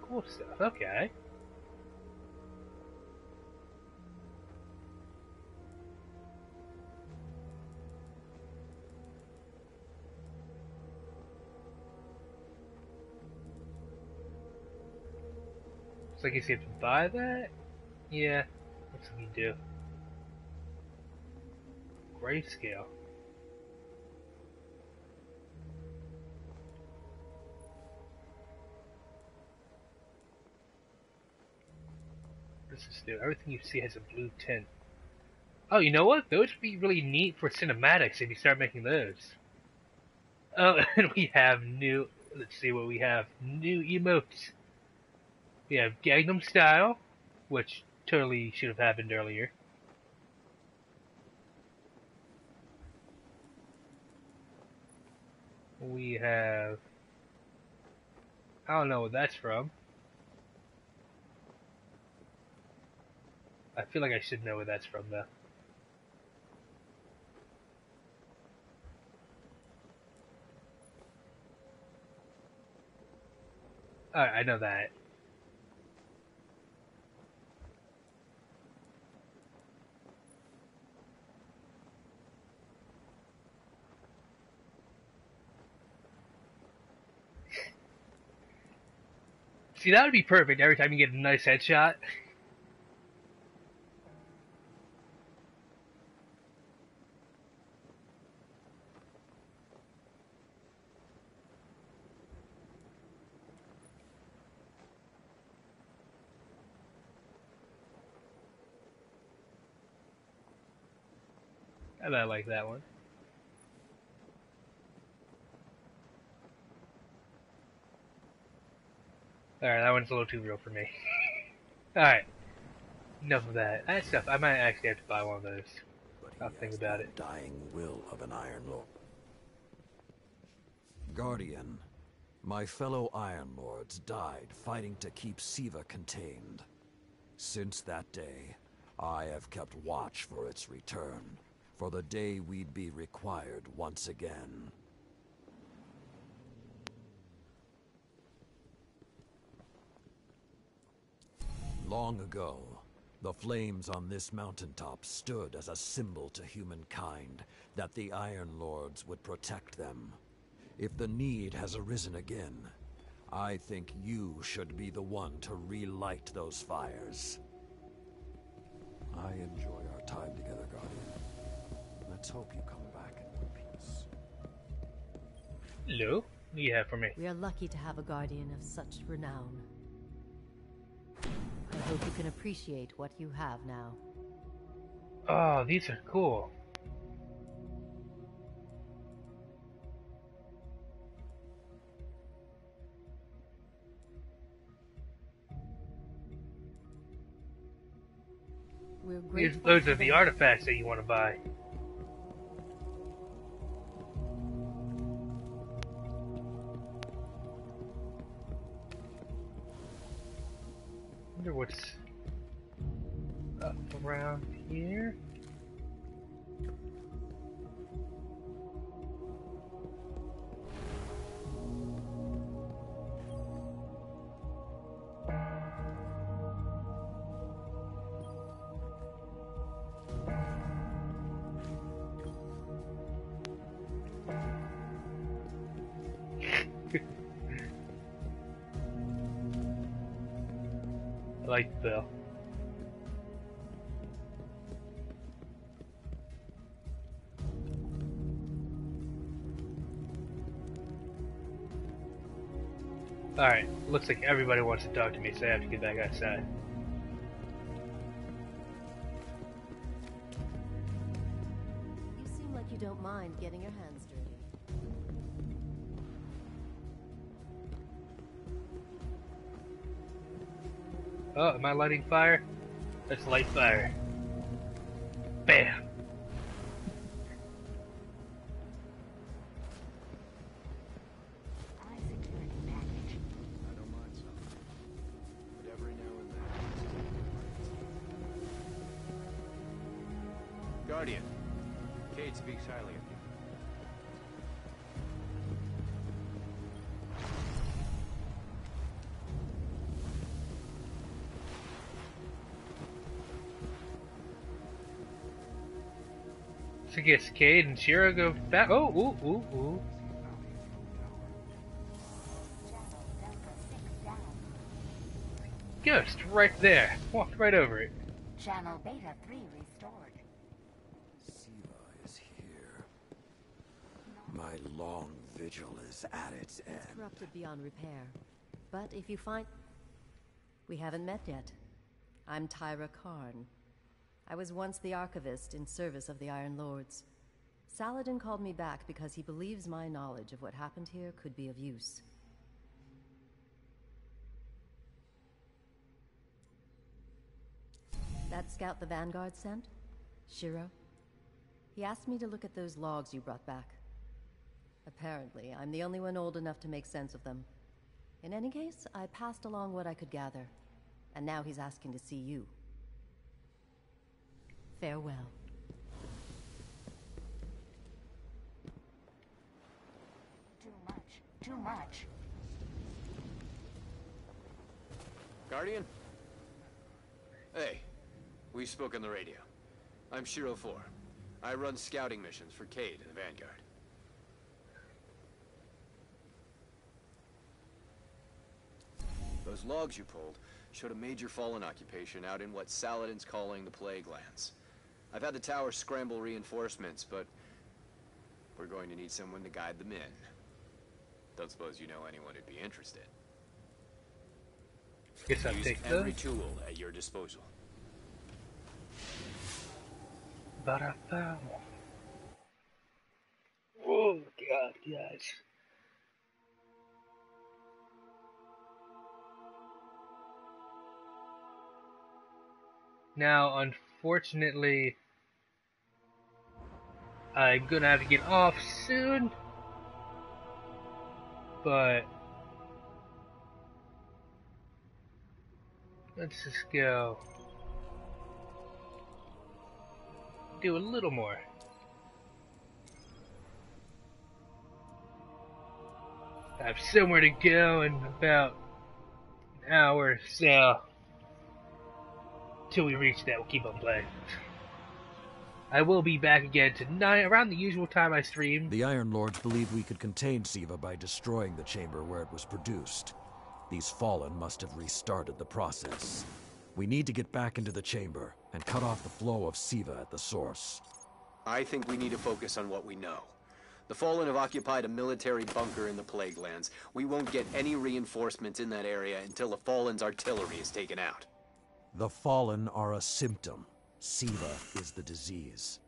cool stuff. Okay. Looks like you have to buy that? Yeah, looks like you do. Grayscale. This is new. Everything you see has a blue tint. Oh, you know what? Those would be really neat for cinematics if you start making those. Oh, and we have new. Let's see what we have. New emotes. We have Gangnam Style, which totally should have happened earlier. We have. I don't know what that's from. I feel like I should know where that's from, though. I know that. See, that would be perfect every time you get a nice headshot. I like that one. Alright, that one's a little too real for me. Alright. Enough of that. That stuff, I might actually have to buy one of those. I'll think about it. Dying will of an Iron Lord. Guardian, my fellow Iron Lords died fighting to keep Siva contained. Since that day, I have kept watch for its return, for the day we'd be required once again. Long ago, the flames on this mountaintop stood as a symbol to humankind that the Iron Lords would protect them. If the need has arisen again, I think you should be the one to relight those fires. I enjoy our time together, Guardian. Let's hope you come back in one piece. Hello? What do you have for me? We are lucky to have a guardian of such renown. I hope you can appreciate what you have now. Oh, these are cool. We're These, grateful those are the artifacts that you want to buy. What's up around here. I like the bell. Alright, looks like everybody wants to talk to me, so I have to get back outside. You seem like you don't mind getting your am I lighting fire? Let's light fire. So I guess Cayde and Shira go back. Oh, ooh, ooh, ooh. Ghost, right there. Walked right over it. Channel Beta 3 restored. Siva is here. My long vigil is at its end. It's corrupted beyond repair. But if you find... We haven't met yet. I'm Tyra Karn. I was once the archivist in service of the Iron Lords. Saladin called me back because he believes my knowledge of what happened here could be of use. That scout the Vanguard sent? Shiro? He asked me to look at those logs you brought back. Apparently, I'm the only one old enough to make sense of them. In any case, I passed along what I could gather. And now he's asking to see you. Farewell. Too much. Too much. Guardian? Hey, we spoke on the radio. I'm Shiro 4. I run scouting missions for Cayde and the Vanguard. Those logs you pulled showed a major fallen occupation out in what Saladin's calling the Plague Lands. I've had the tower scramble reinforcements, but we're going to need someone to guide them in. Don't suppose you know anyone who'd be interested. Guess I'll Use take every those. tool at your disposal. Ba-da-ba. Oh god, guys. Now, unfortunately, I'm gonna have to get off soon. But let's just go do a little more. I have somewhere to go in about an hour, so till we reach that, we'll keep on playing. I will be back again tonight around the usual time I stream. The Iron Lords believed we could contain Siva by destroying the chamber where it was produced. These Fallen must have restarted the process. We need to get back into the chamber and cut off the flow of Siva at the source. I think we need to focus on what we know. The Fallen have occupied a military bunker in the Plague Lands. We won't get any reinforcements in that area until the Fallen's artillery is taken out. The Fallen are a symptom. Siva is the disease.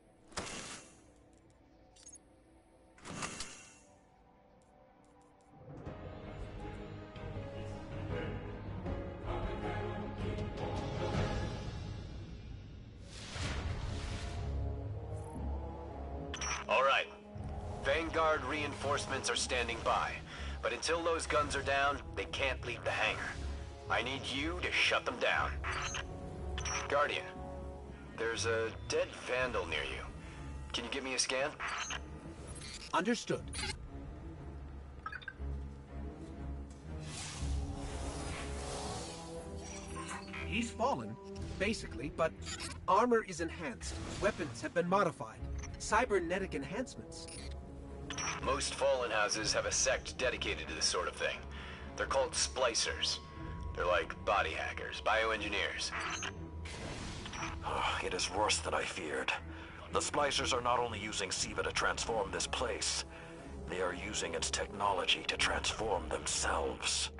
All right. Vanguard reinforcements are standing by. But until those guns are down, they can't leave the hangar. I need you to shut them down. Guardian, there's a dead Vandal near you. Can you give me a scan? Understood. He's fallen, basically, but armor is enhanced. Weapons have been modified. Cybernetic enhancements. Most Fallen houses have a sect dedicated to this sort of thing. They're called Splicers. They're like body hackers, bioengineers. It is worse than I feared. The Splicers are not only using Siva to transform this place, they are using its technology to transform themselves.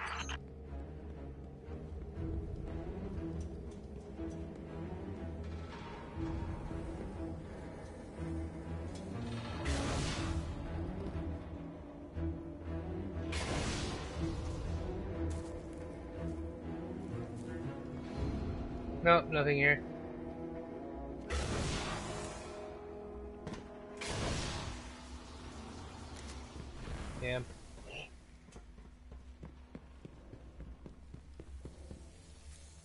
No, nothing here.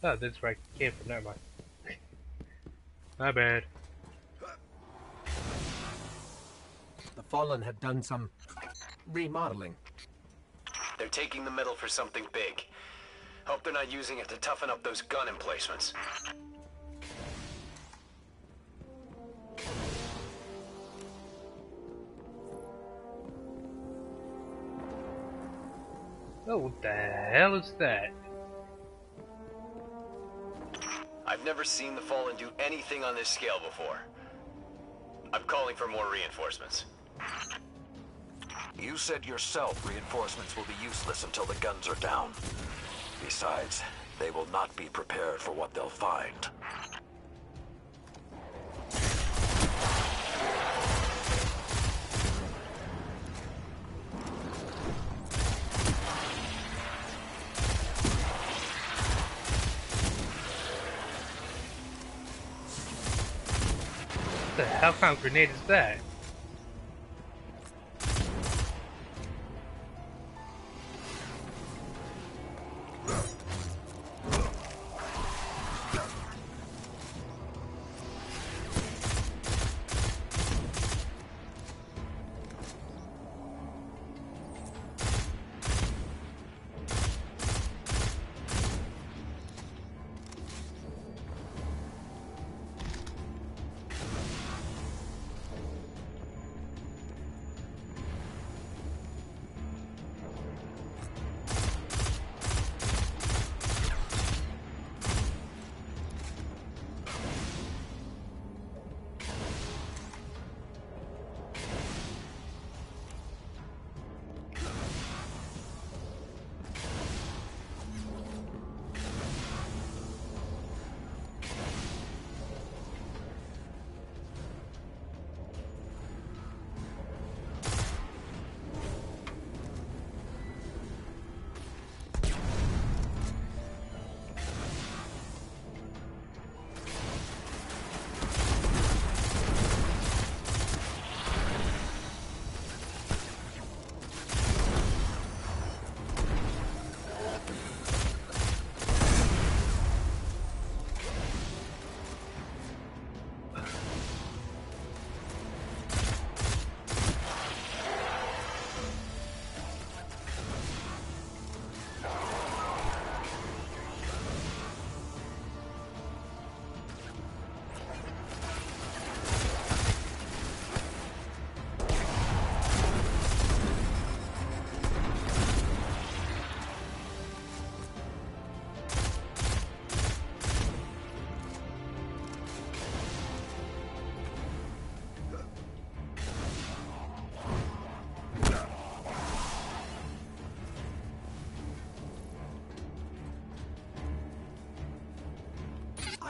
Oh, that's where I came from. Never mind. My bad. The Fallen have done some remodeling. They're taking the metal for something big. Hope they're not using it to toughen up those gun emplacements. Oh, what the hell is that? I've never seen the Fallen do anything on this scale before. I'm calling for more reinforcements. You said yourself reinforcements will be useless until the guns are down. Besides, they will not be prepared for what they'll find. The hell kind of grenade is that?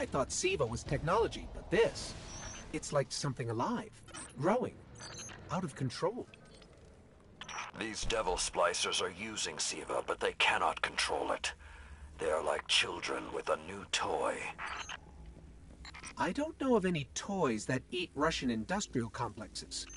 I thought Siva was technology, but this, it's like something alive, growing, out of control. These devil splicers are using Siva, but they cannot control it. They are like children with a new toy. I don't know of any toys that eat Russian industrial complexes.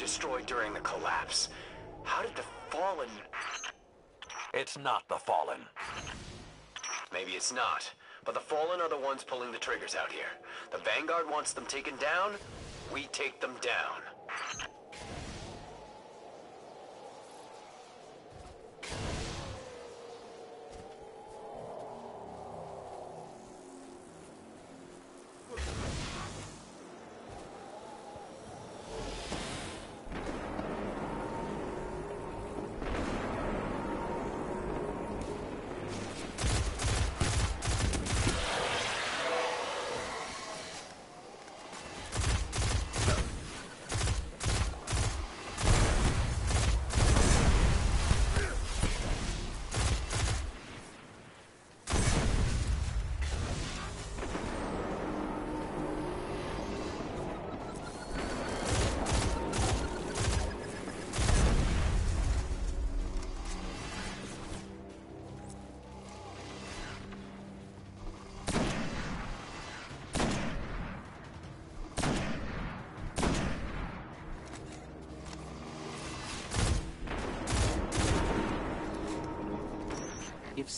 Destroyed during the collapse. How did the Fallen... It's not the Fallen. Maybe it's not. But the Fallen are the ones pulling the triggers out here. The Vanguard wants them taken down, we take them down.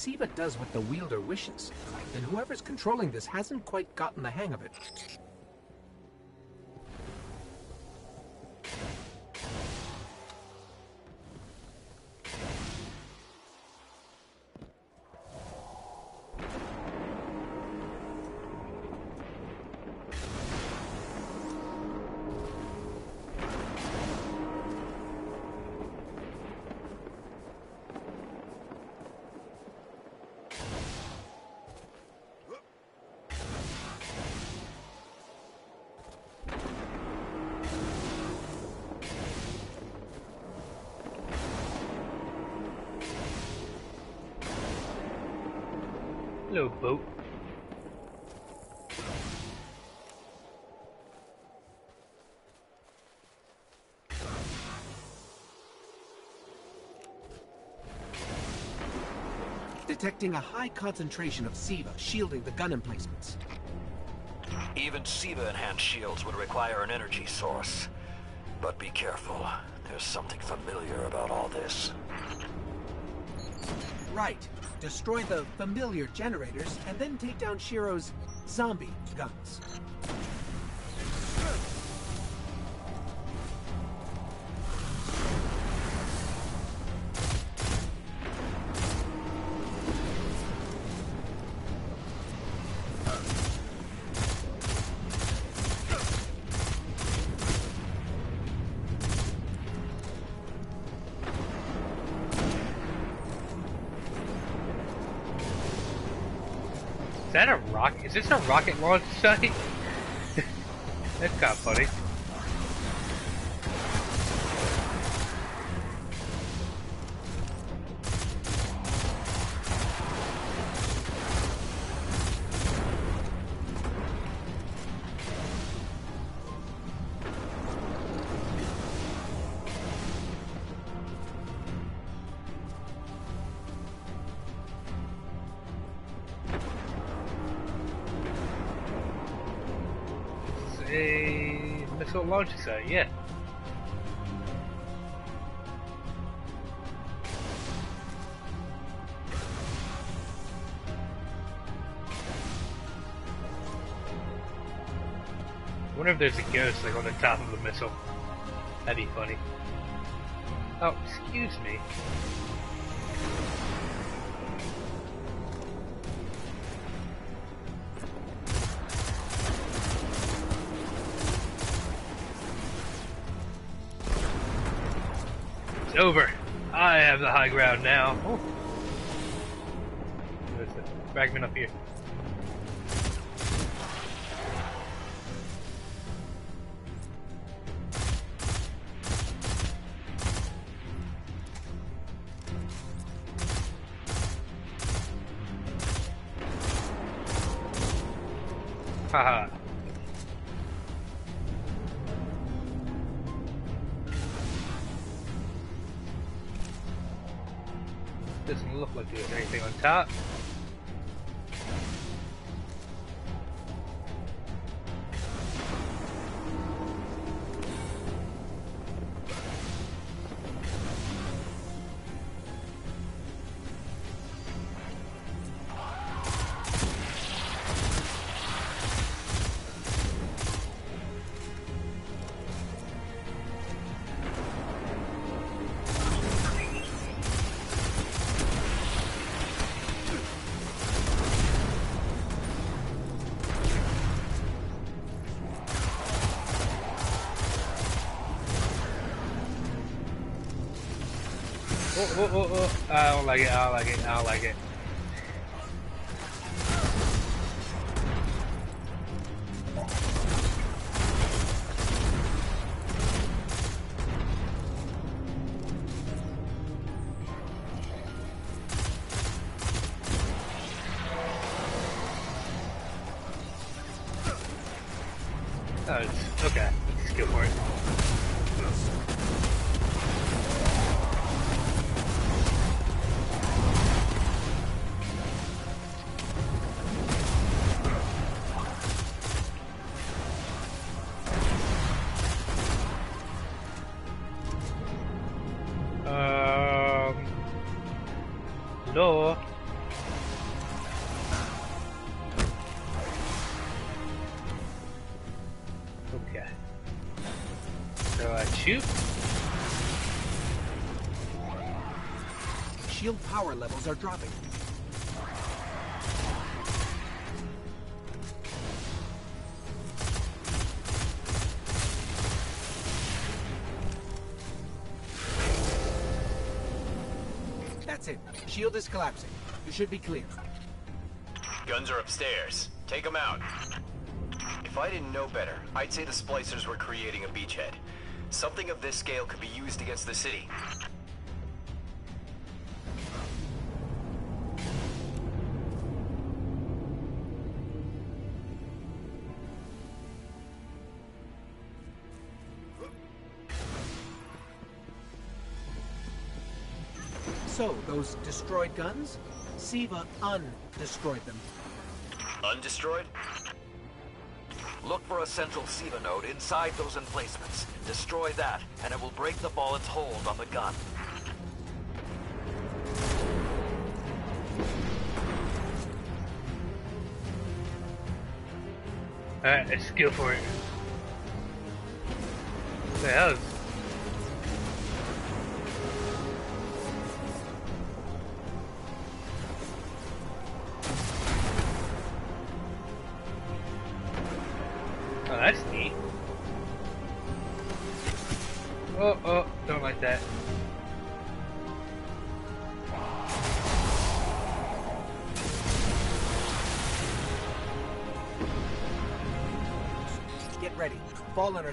Siva does what the wielder wishes, then whoever's controlling this hasn't quite gotten the hang of it. Detecting a high concentration of Siva shielding the gun emplacements. Even Siva-enhanced shields would require an energy source. But be careful. There's something familiar about all this. Right. Destroy the familiar generators and then take down Shiro's zombie guns. Is this a rocket launch site? That's kind of funny. Missile launch site, yeah. I wonder if there's a ghost like on the top of the missile. That'd be funny. Oh, excuse me. High ground now. Oh. There's a fragment up here. There's Oh, oh, oh. I don't like it, I don't like it, I don't like it. Collapsing. You should be clear. Guns are upstairs. Take them out. If I didn't know better, I'd say the splicers were creating a beachhead. Something of this scale could be used against the city. Those destroyed guns? Siva undestroyed them. Undestroyed? Look for a central SIVA node inside those emplacements. Destroy that, and it will break the Fallen's hold on the gun. Alright, let's go for it. What the hell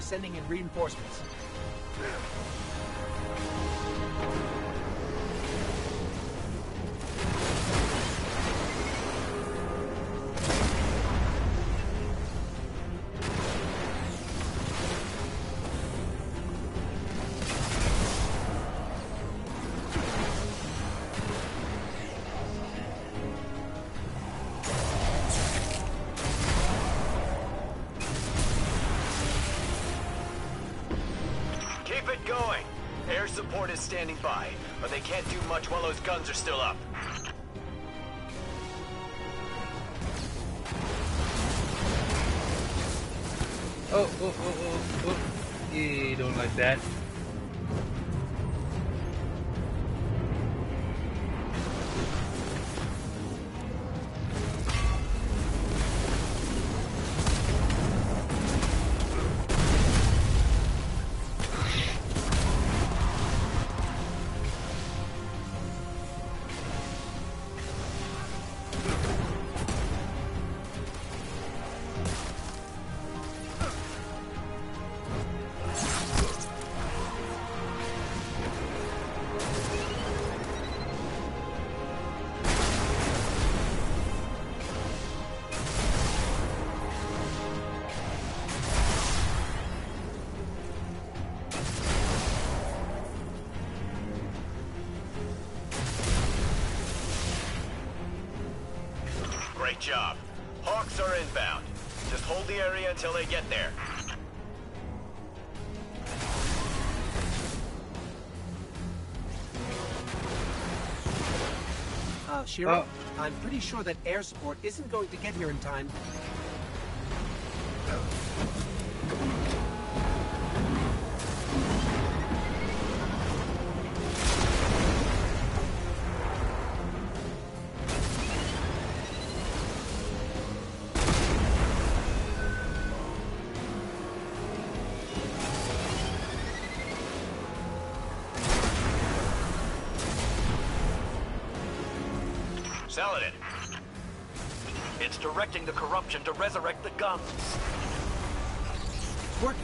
are sending in reinforcements. Going. Air support is standing by, but they can't do much while those guns are still up. Oh, oh, oh, oh, oh. Yeah, don't like that. Until they get there. Uh, Shiro, I'm pretty sure that air support isn't going to get here in time. Corruption to resurrect the guns. It's working.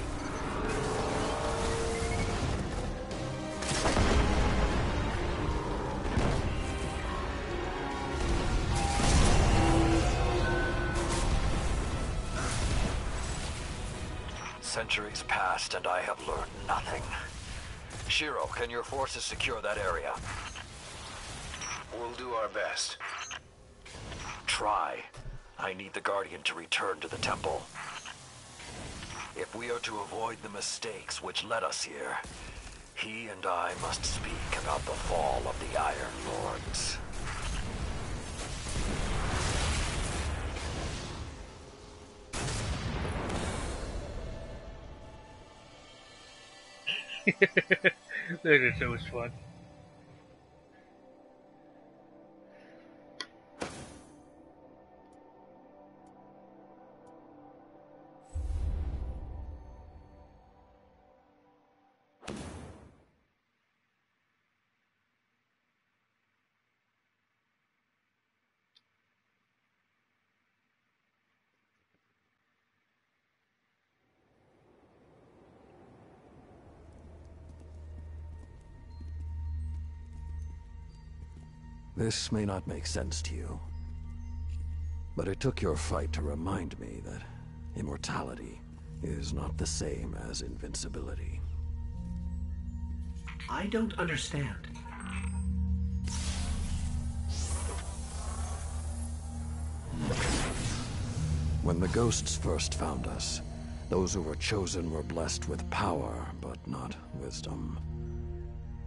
Centuries passed and I have learned nothing. Shiro, can your forces secure that area? we'll do our best. I need the Guardian to return to the temple. If we are to avoid the mistakes which led us here, he and I must speak about the fall of the Iron Lords. that is so much fun. This may not make sense to you, but it took your fight to remind me that immortality is not the same as invincibility. I don't understand. When the ghosts first found us, those who were chosen were blessed with power, but not wisdom.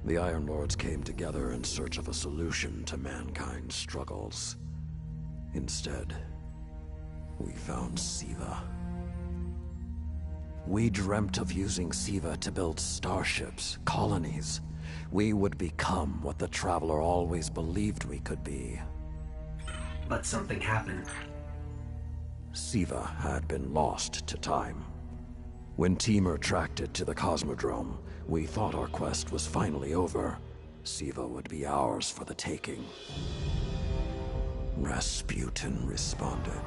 The Iron Lords came together in search of a solution to mankind's struggles. Instead, we found Siva. We dreamt of using Siva to build starships, colonies. We would become what the Traveler always believed we could be. But something happened. Siva had been lost to time. When Timur tracked it to the Cosmodrome, we thought our quest was finally over. Siva would be ours for the taking. Rasputin responded.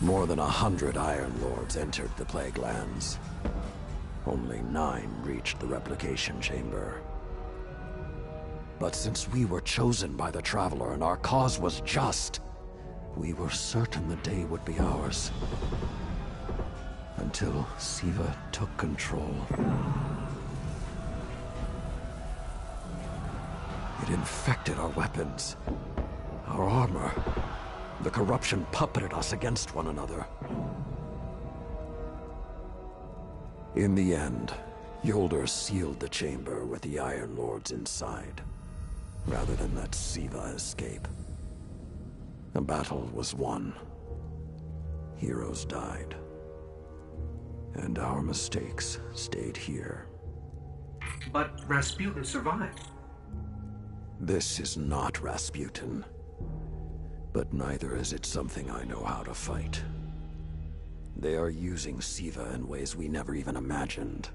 More than a hundred Iron Lords entered the Plague Lands. Only nine reached the replication chamber. But since we were chosen by the Traveler and our cause was just, we were certain the day would be ours. Until Siva took control. It infected our weapons, our armor. The corruption puppeted us against one another. In the end, Jolder sealed the chamber with the Iron Lords inside, rather than let Siva escape. The battle was won. Heroes died. And our mistakes stayed here. But Rasputin survived. This is not Rasputin. But neither is it something I know how to fight. They are using Siva in ways we never even imagined.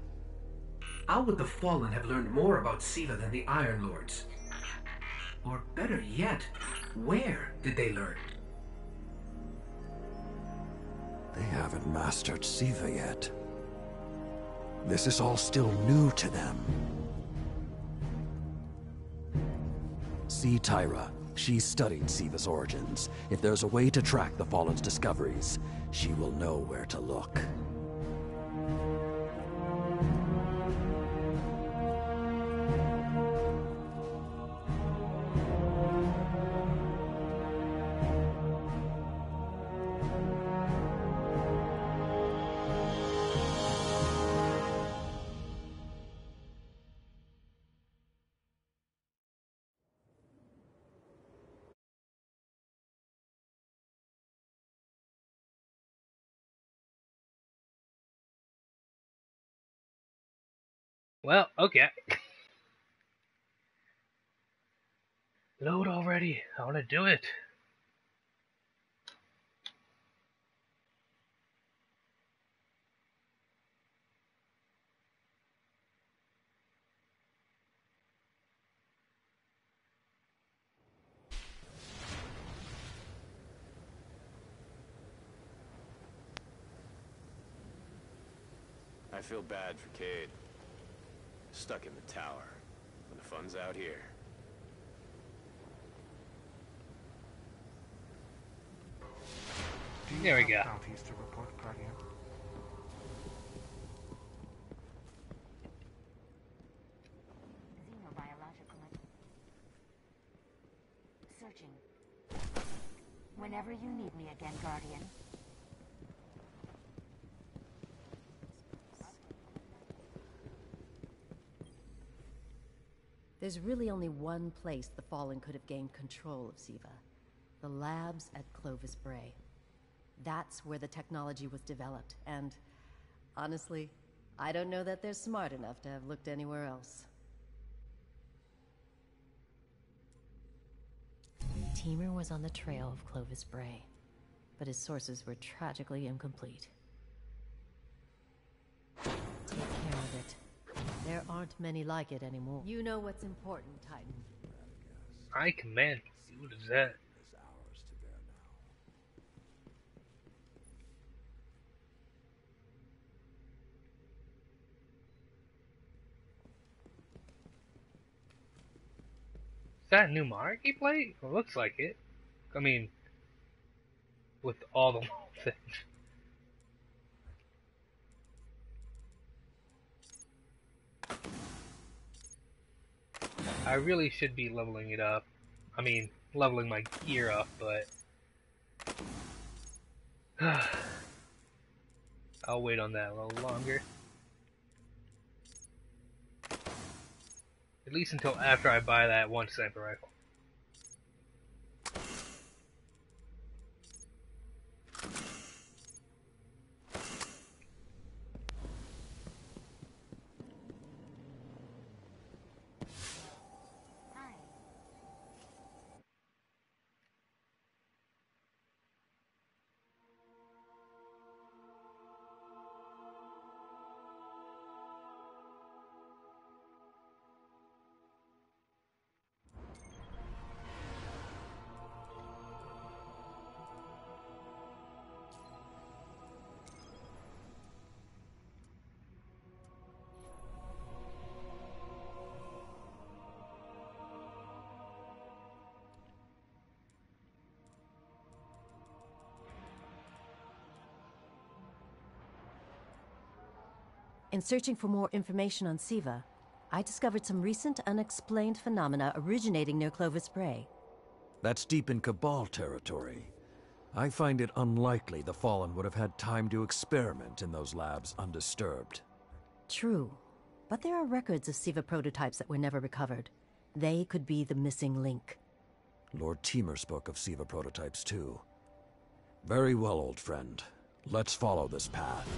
How would the Fallen have learned more about Siva than the Iron Lords? Or better yet, where did they learn? They haven't mastered Siva yet. This is all still new to them. See Tyra. She studied Siva's origins. If there's a way to track the Fallen's discoveries, she will know where to look. Well, okay. Load already. I want to do it. I feel bad for Cayde. Stuck in the tower. When the fun's out here. There we go. Bounties to report, Guardian. Xenobiological. Searching. Whenever you need me again, Guardian. There's really only one place the Fallen could have gained control of Siva. The labs at Clovis Bray. That's where the technology was developed, and honestly, I don't know that they're smart enough to have looked anywhere else. Timur was on the trail of Clovis Bray, but his sources were tragically incomplete. There aren't many like it anymore. You know what's important, Titan. I command. What is that? Is that a new monarchy plate? It looks like it. I mean, with all the things. I really should be leveling it up. I mean, leveling my gear up, but... I'll wait on that a little longer. At least until after I buy that one sniper rifle. In searching for more information on Siva, I discovered some recent unexplained phenomena originating near Clovis Bray. That's deep in Cabal territory. I find it unlikely the Fallen would have had time to experiment in those labs undisturbed. True, but there are records of Siva prototypes that were never recovered. They could be the missing link. Lord Timur spoke of Siva prototypes too. Very well, old friend. Let's follow this path.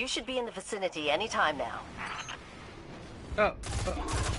You should be in the vicinity any time now. Oh. oh.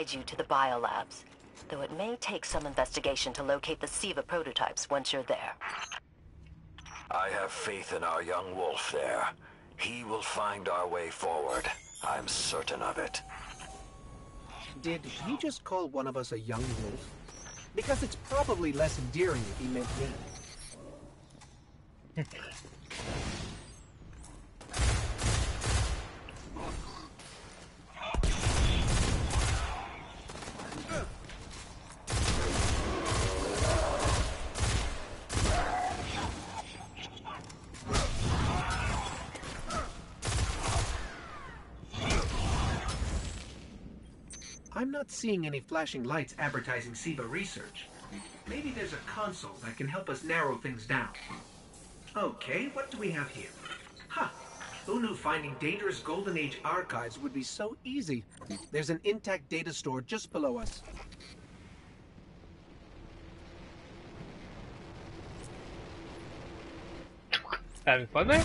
Guide you to the biolabs, though it may take some investigation to locate the Siva prototypes once you're there. I have faith in our young wolf there. He will find our way forward. I'm certain of it. Did you just call one of us a young wolf? Because it's probably less endearing if he meant me. not seeing any flashing lights advertising SIVA research. Maybe there's a console that can help us narrow things down. Okay, what do we have here? Huh. Who knew finding dangerous Golden Age archives would be so easy? There's an intact data store just below us. Having fun there?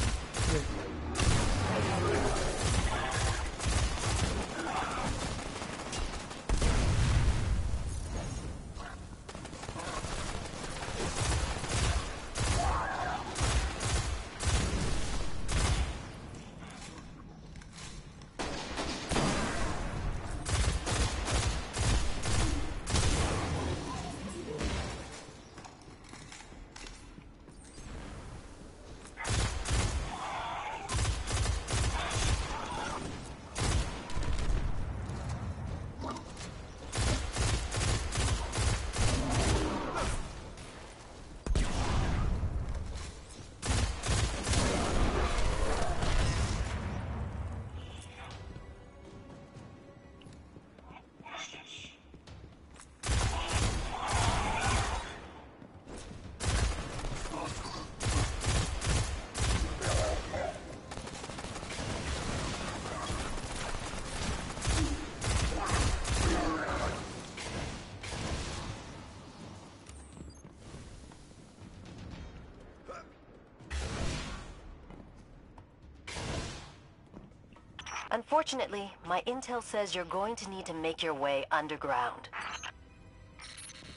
Unfortunately, my intel says you're going to need to make your way underground.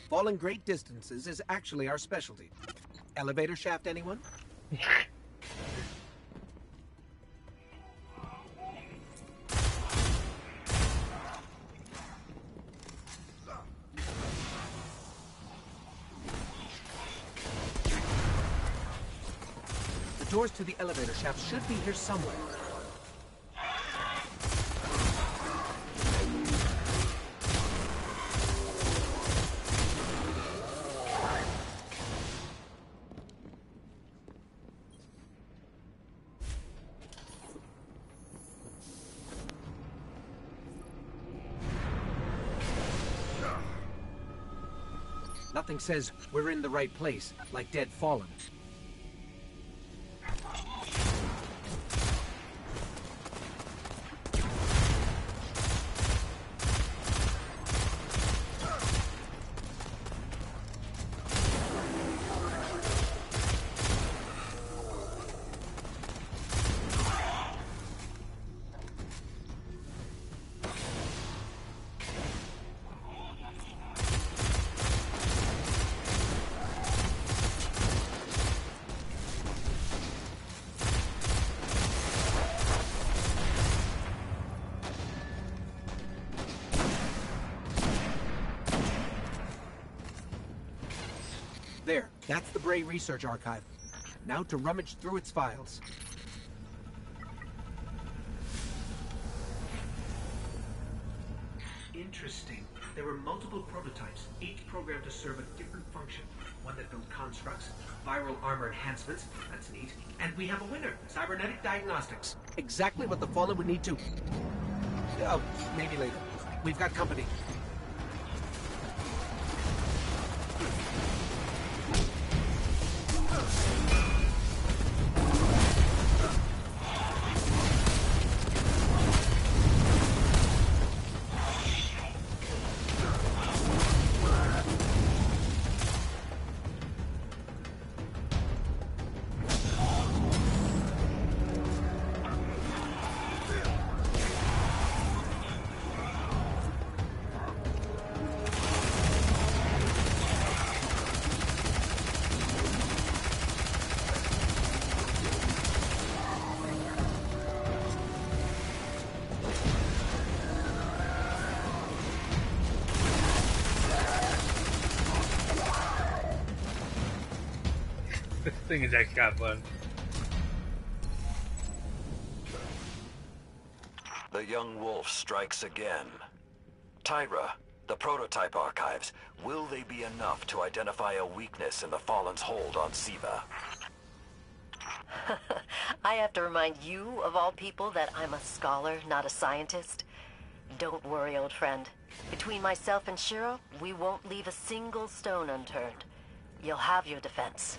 Falling great distances is actually our specialty. Elevator shaft, anyone? the doors to the elevator shaft should be here somewhere. Says we're in the right place, like Dead Fallen. Research Archive. Now to rummage through its files. Interesting. There were multiple prototypes, each programmed to serve a different function. One that built constructs, viral armor enhancements, that's neat. And we have a winner, cybernetic diagnostics. Exactly what the Fallen would need to... Oh, maybe later. We've got company. This thing is actually fun. The young wolf strikes again. Tyra, the prototype archives, will they be enough to identify a weakness in the Fallen's hold on Siva? I have to remind you, of all people, that I'm a scholar, not a scientist. Don't worry, old friend. Between myself and Shiro, we won't leave a single stone unturned. You'll have your defense.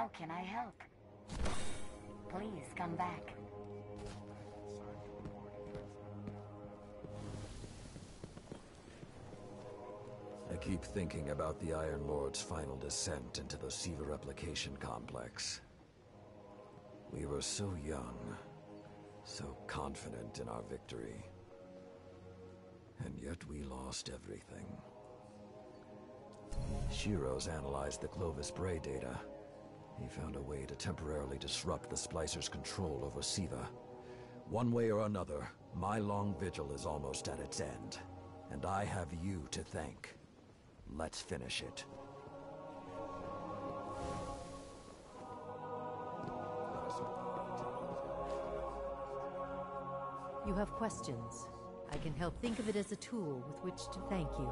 How can I help? Please come back. I keep thinking about the Iron Lord's final descent into the Siva replication complex. We were so young, so confident in our victory. And yet we lost everything. Shiro's analyzed the Clovis Bray data. He found a way to temporarily disrupt the Splicer's control over Siva. One way or another, my long vigil is almost at its end. And I have you to thank. Let's finish it. You have questions. I can help think of it as a tool with which to thank you.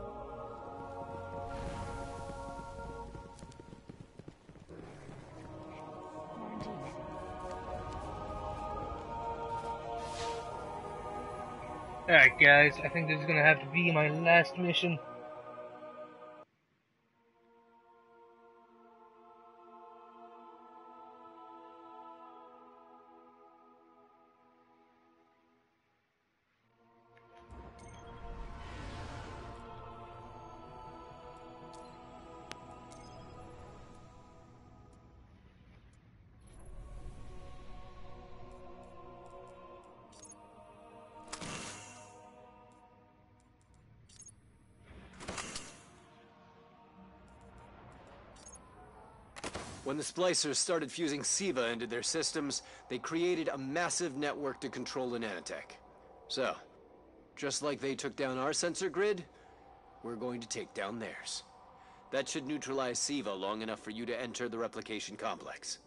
Guys, I think this is gonna have to be my last mission. When the Splicers started fusing SIVA into their systems, they created a massive network to control the nanotech. So, just like they took down our sensor grid, we're going to take down theirs. That should neutralize SIVA long enough for you to enter the replication complex.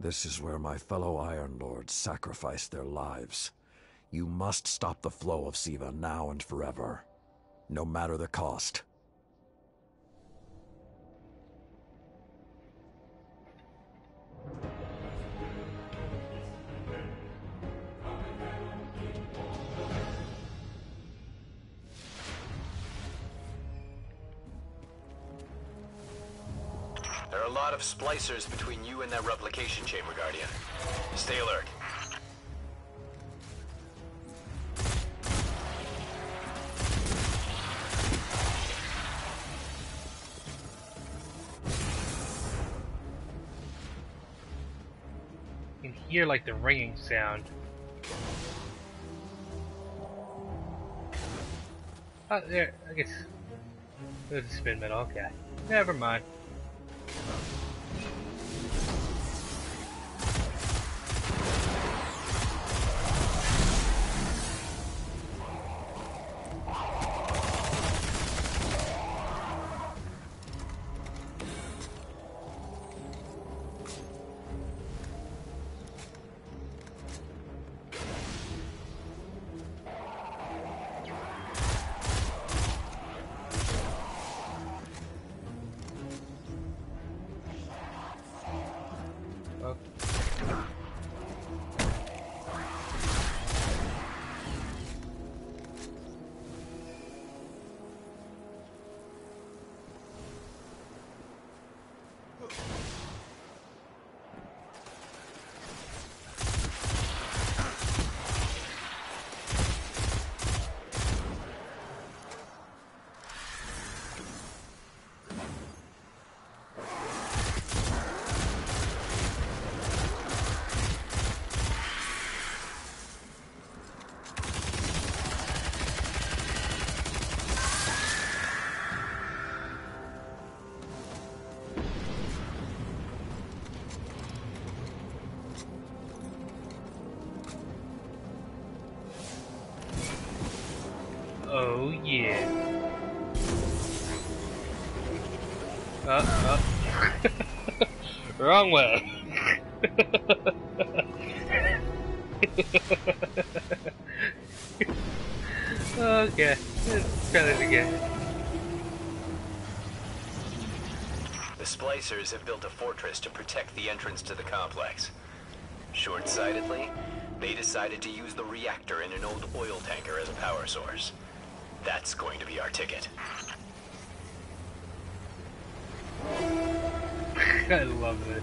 This is where my fellow Iron Lords sacrificed their lives. You must stop the flow of Siva now and forever. No matter the cost. lot of splicers between you and that replication chamber, Guardian. Stay alert. You can hear like the ringing sound. Oh, there, I guess. There's a spin metal, okay. Never mind. Wrong way. okay, let's try this again. The Splicers have built a fortress to protect the entrance to the complex. Short-sightedly, they decided to use the reactor in an old oil tanker as a power source. That's going to be our ticket. I love it.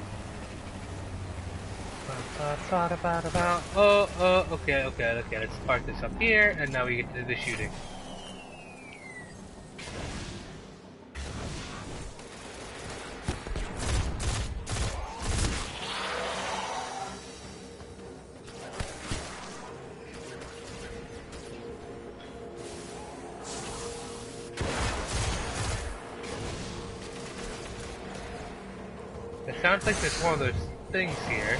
Oh, oh, okay, okay, okay. Let's park this up here, and now we get to the shooting. One of those things here.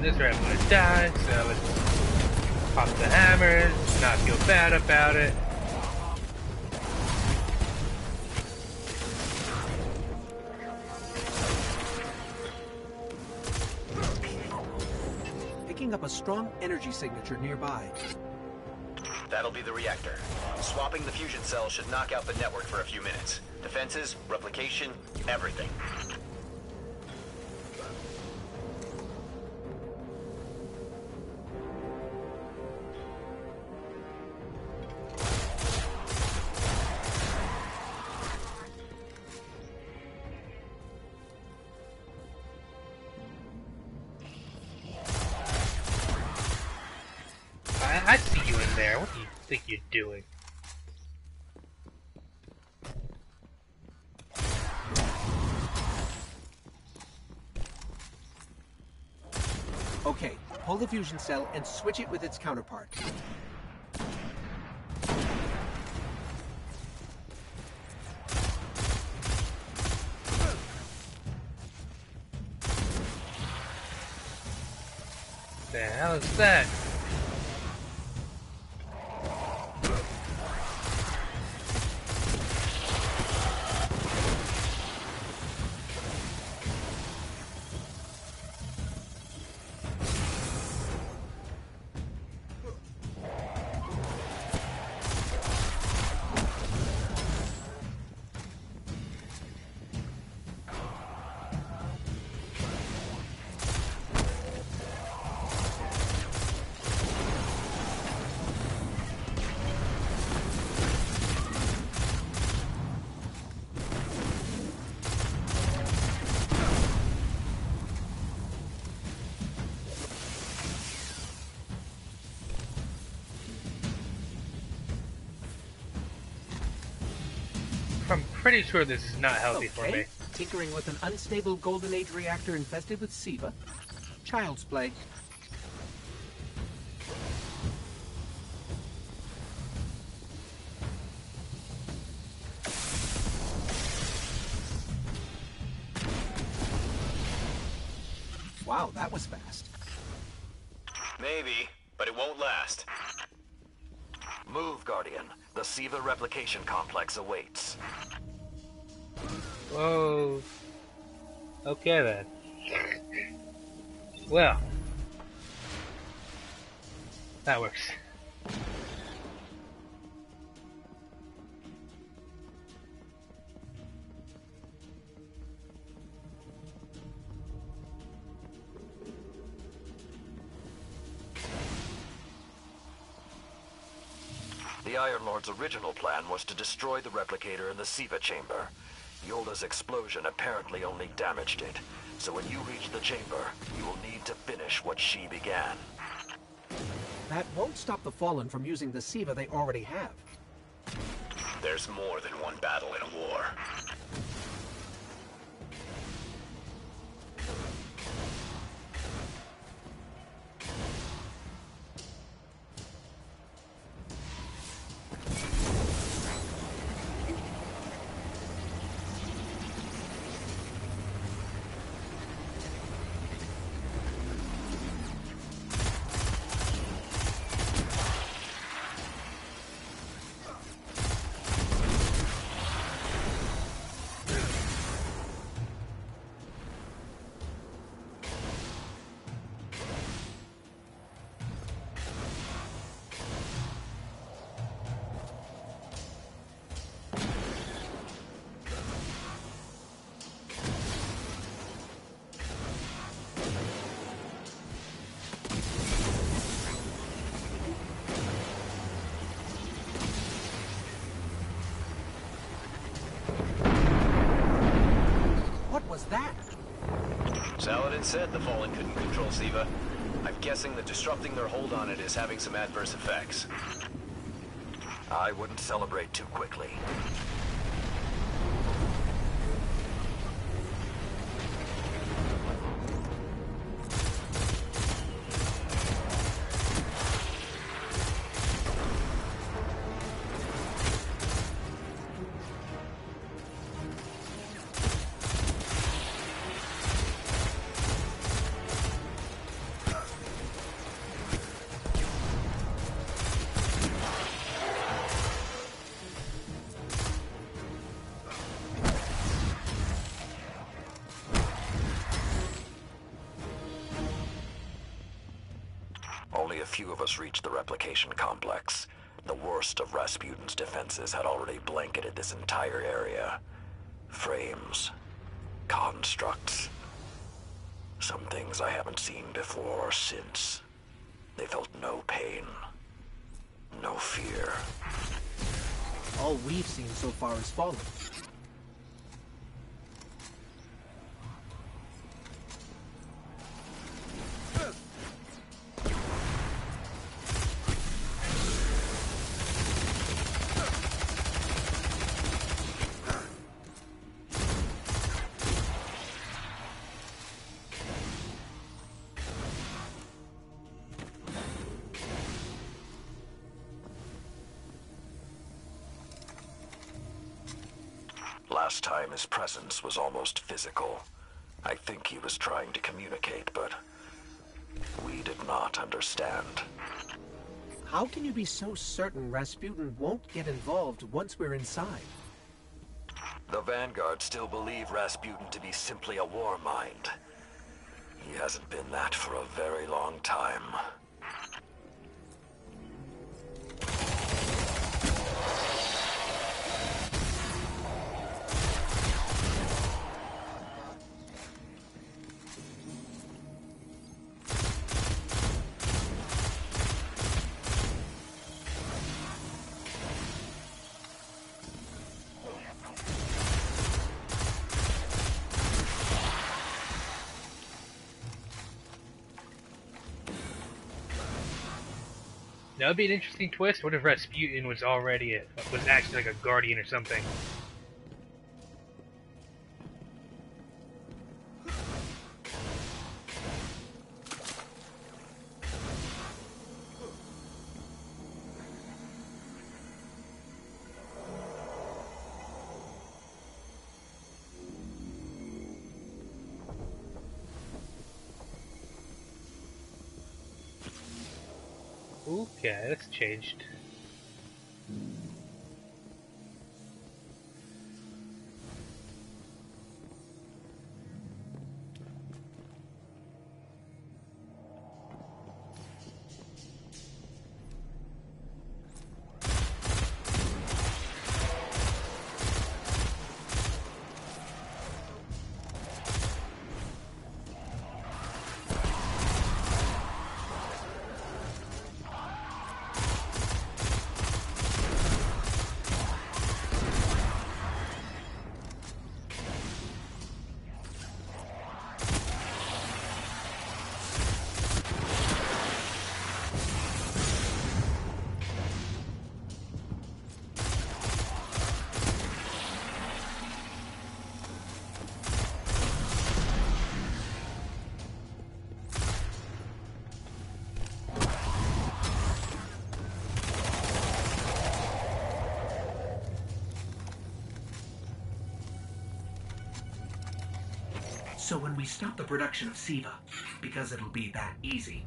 This way I'm die, so let's pop the hammers, not feel bad about it. Picking up a strong energy signature nearby. That'll be the reactor. Swapping the fusion cell should knock out the network for a few minutes. Defenses, replication, everything. Fusion cell and switch it with its counterpart. The hell is that? Pretty sure this is not healthy for me. tinkering with an unstable Golden Age reactor infested with SIVA? Child's play. Wow, that was fast. Maybe, but it won't last. Move, Guardian. The SIVA replication complex awaits. Whoa. Okay then. Well. That works. The Iron Lord's original plan was to destroy the replicator in the SIVA chamber. Jolder's explosion apparently only damaged it, so when you reach the chamber, you will need to finish what she began. That won't stop the Fallen from using the SIVA they already have. There's more than one battle in a war. Siva. I'm guessing that disrupting their hold on it is having some adverse effects. I wouldn't celebrate too quickly. Replication complex. The worst of Rasputin's defenses had already blanketed this entire area. Frames. Constructs. Some things I haven't seen before or since. They felt no pain. No fear. All we've seen so far is Fallen. Physical. I think he was trying to communicate, but we did not understand. How can you be so certain Rasputin won't get involved once we're inside? The Vanguard still believe Rasputin to be simply a war mind. He hasn't been that for a very long time. That would be an interesting twist. What if Rasputin was already a, was actually like a guardian or something? Changed. We stop the production of SIVA, because it'll be that easy,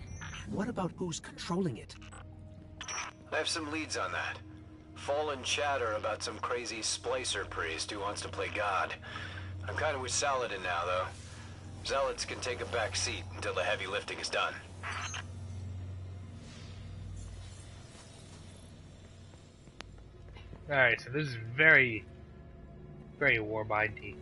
what about who's controlling it? I have some leads on that. Fallen chatter about some crazy splicer priest who wants to play God. I'm kind of with Saladin now, though. Zealots can take a back seat until the heavy lifting is done. Alright, so this is very, very warmindy.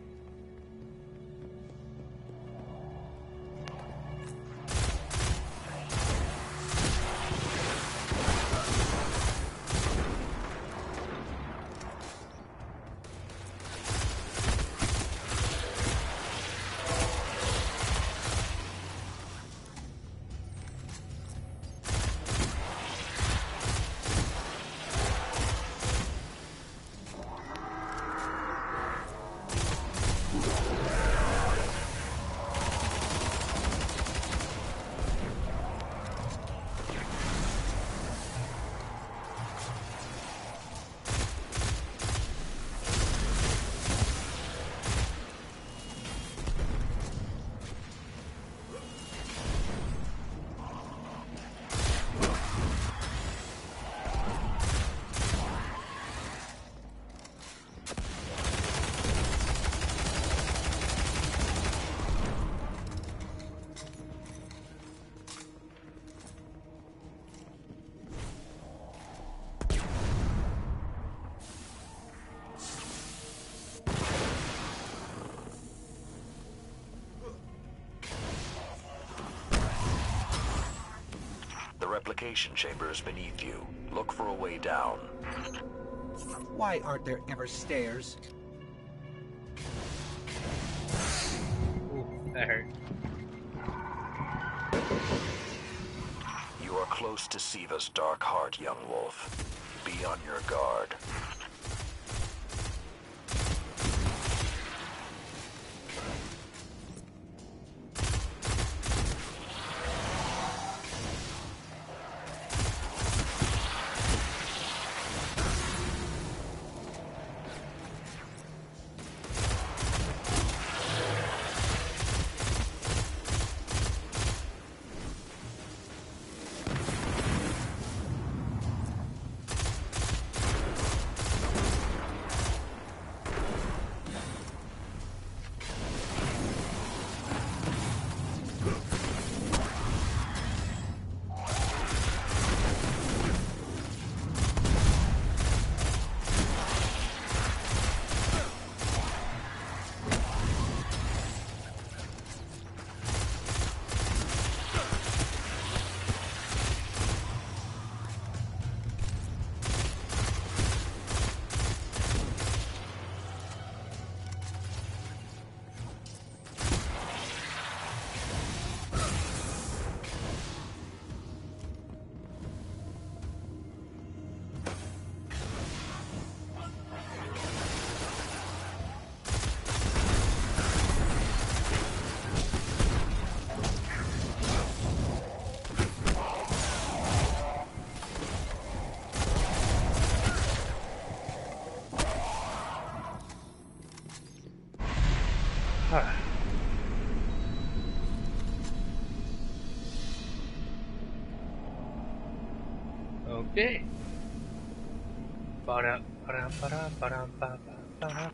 The replication chamber is beneath you. Look for a way down. Why aren't there ever stairs? Ooh, that hurt. You are close to Siva's dark heart, young wolf. Be on your guard.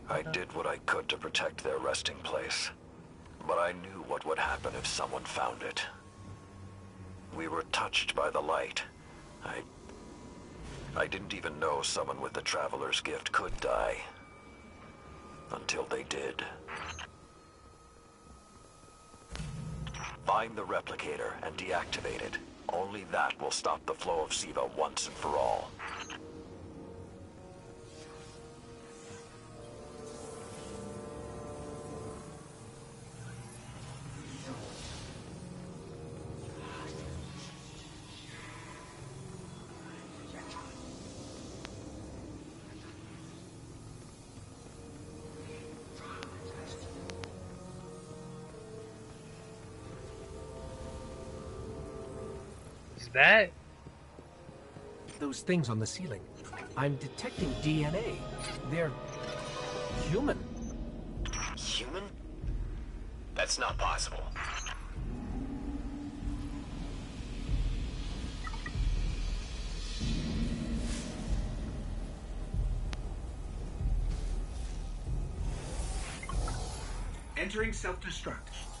I did what I could to protect their resting place. But I knew what would happen if someone found it. We were touched by the light. I... I didn't even know someone with the Traveler's Gift could die. Until they did. Find the replicator and deactivate it. Only that will stop the flow of Siva once and for all. That? Those things on the ceiling. I'm detecting DNA. They're human. Human? That's not possible. Entering self-destruct.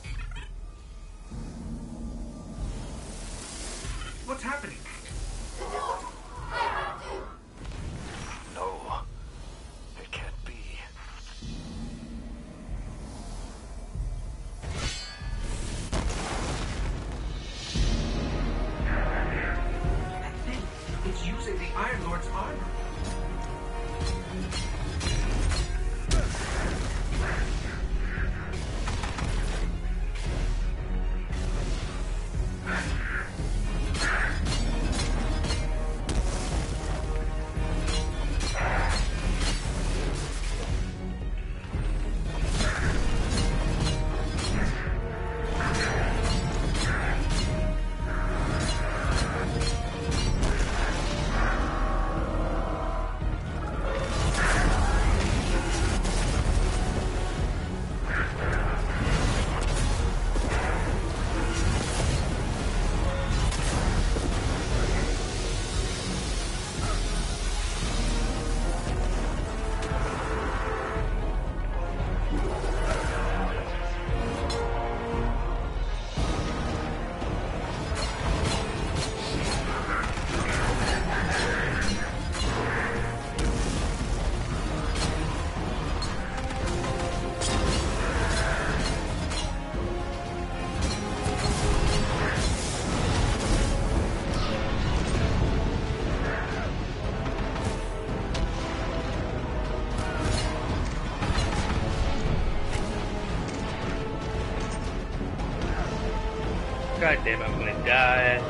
God damn, I'm gonna die.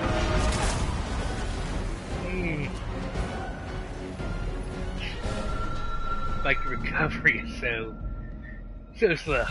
Mm. Like recovery is so so slow.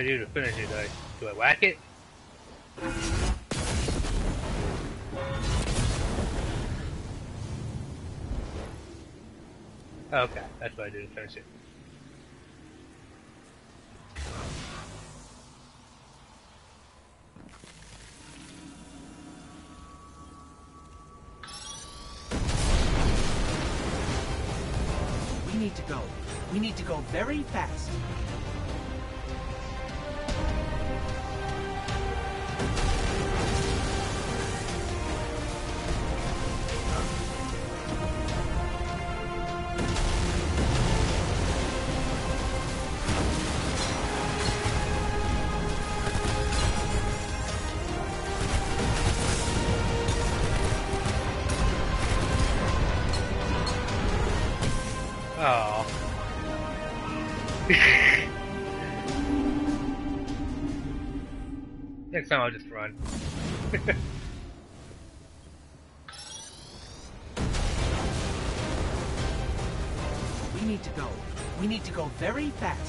I do to finish it? Do I, do I whack it? Okay, that's what I do to finish it. We need to go. We need to go very fast. Very fast.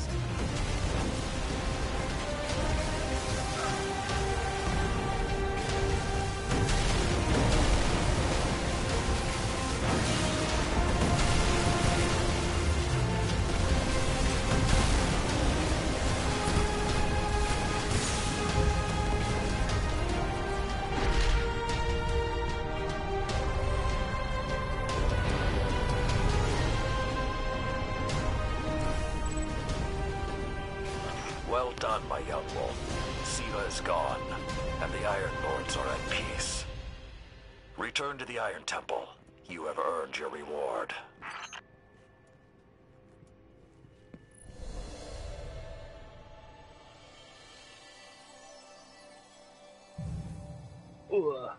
My young wolf. Siva is gone, and the Iron Lords are at peace. Return to the Iron Temple. You have earned your reward. Ooh.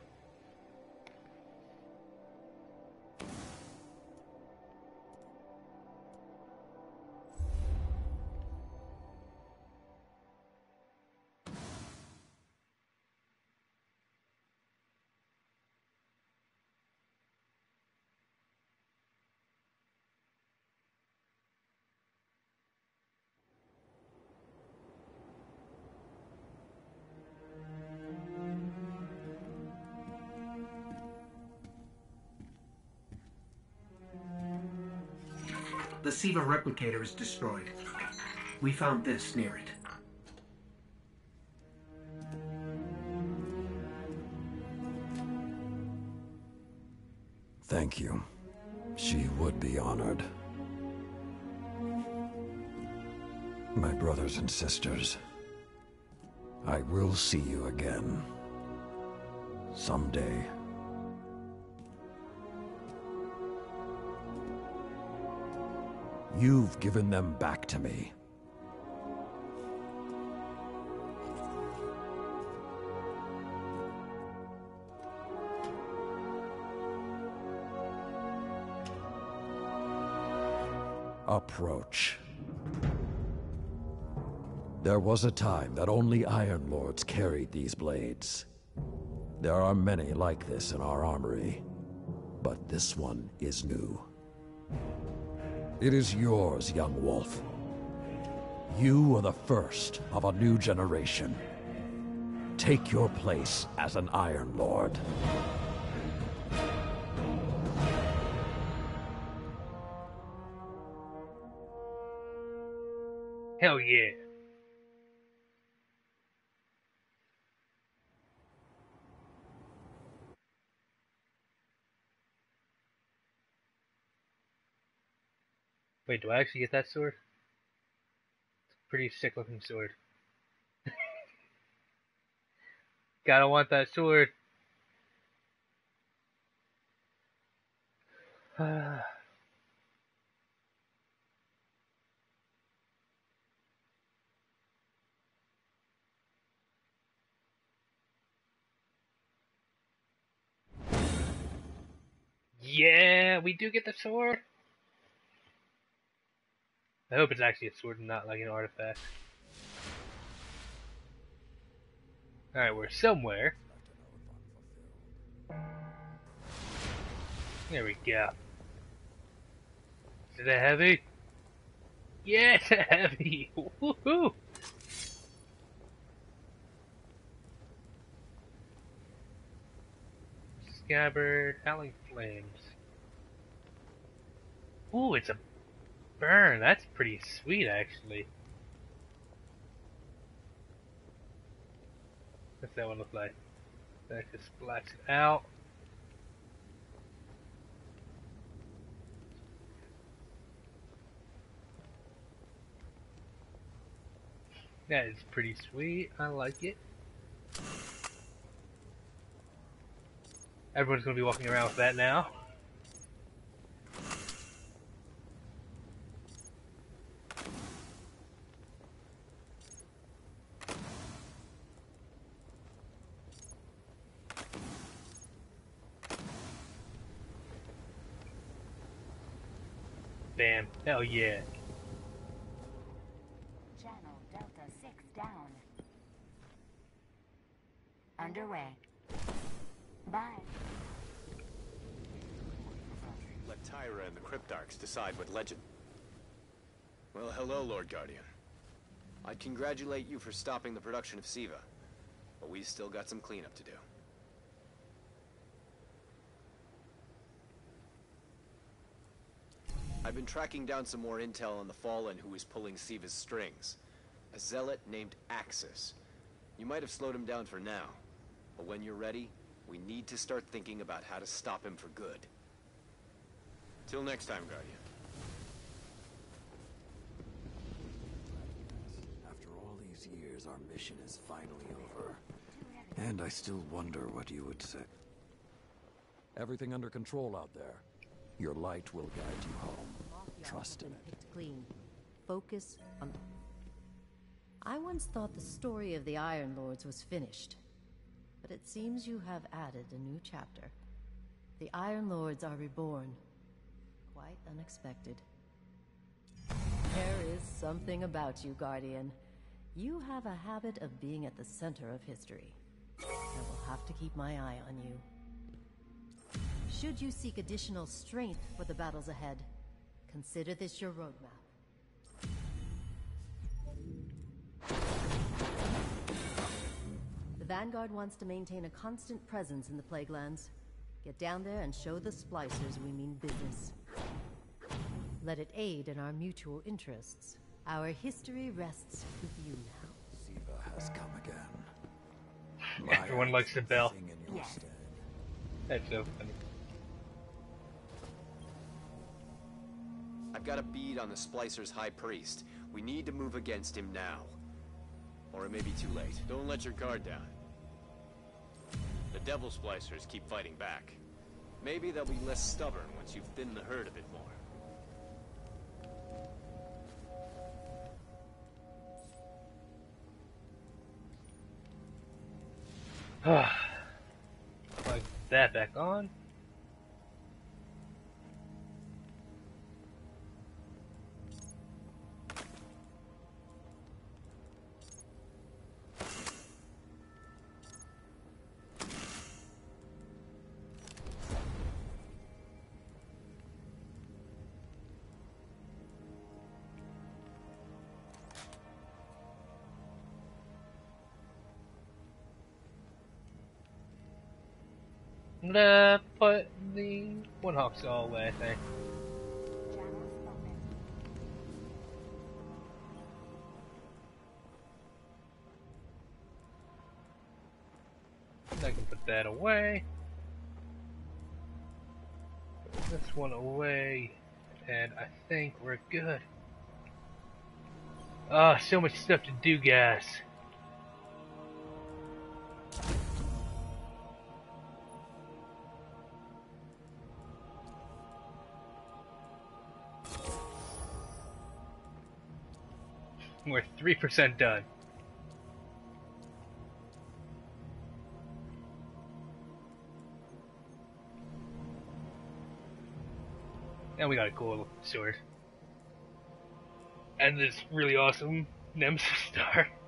The Siva replicator is destroyed. We found this near it. Thank you. She would be honored. My brothers and sisters, I will see you again. Someday. You've given them back to me. Approach. There was a time that only Iron Lords carried these blades. There are many like this in our armory, but this one is new. It is yours, young wolf. You are the first of a new generation. Take your place as an Iron Lord. Hell yeah. Wait, do I actually get that sword? It's a pretty sick looking sword. Gotta want that sword. yeah, we do get the sword. I hope it's actually a sword and not like an artifact. Alright, we're somewhere. There we go. Is it a heavy? Yeah, it's a heavy! Woohoo! Scabbard, Howling Flames. Ooh, it's a burn. That's pretty sweet, actually. What's that one look like? That just splats it out. That is pretty sweet. I like it. Everyone's gonna be walking around with that now. Bam. Hell yeah. Channel Delta 6 down. Underway. Bye. Let Tyra and the Cryptarchs decide what legend. Well, hello, Lord Guardian. I'd congratulate you for stopping the production of Siva, but we've still got some cleanup to do. I've been tracking down some more intel on the Fallen who is pulling Siva's strings. A zealot named Aksis. You might have slowed him down for now, but when you're ready, we need to start thinking about how to stop him for good. Till next time, Guardian. After all these years, our mission is finally over. And I still wonder what you would say. Everything under control out there. Your light will guide you home. Trust in it. Clean. Focus on. I once thought the story of the Iron Lords was finished, but it seems you have added a new chapter. The Iron Lords are reborn. Quite unexpected. There is something about you, Guardian. You have a habit of being at the center of history. I will have to keep my eye on you. Should you seek additional strength for the battles ahead, consider this your roadmap. The Vanguard wants to maintain a constant presence in the Plaguelands. Get down there and show the Splicers we mean business. Let it aid in our mutual interests. Our history rests with you now. Siva has come again. My Everyone likes the bell. thing in your Yes. stead. That's so funny. I've got a bead on the Splicer's High Priest. We need to move against him now. Or it may be too late. Don't let your guard down. The Devil Splicers keep fighting back. Maybe they'll be less stubborn once you've thinned the herd a bit more. Plug that back on. Gonna put the one all away, I think. I can put that away. Put this one away And I think we're good. Ah, oh, so much stuff to do, guys. We're 3% done. And we got a cool sword. And this really awesome Nemesis star.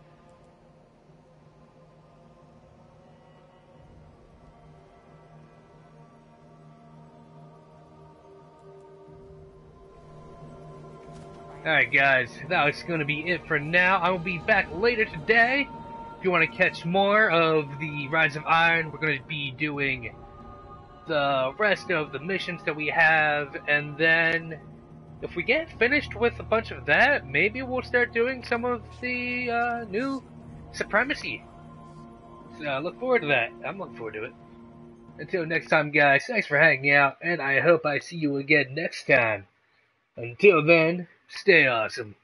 Alright guys, that's going to be it for now. I will be back later today. If you want to catch more of the Rise of Iron, we're going to be doing the rest of the missions that we have, and then if we get finished with a bunch of that, maybe we'll start doing some of the uh, new Supremacy. So uh, look forward to that. I'm looking forward to it. Until next time, guys, thanks for hanging out, and I hope I see you again next time. Until then, Stay awesome.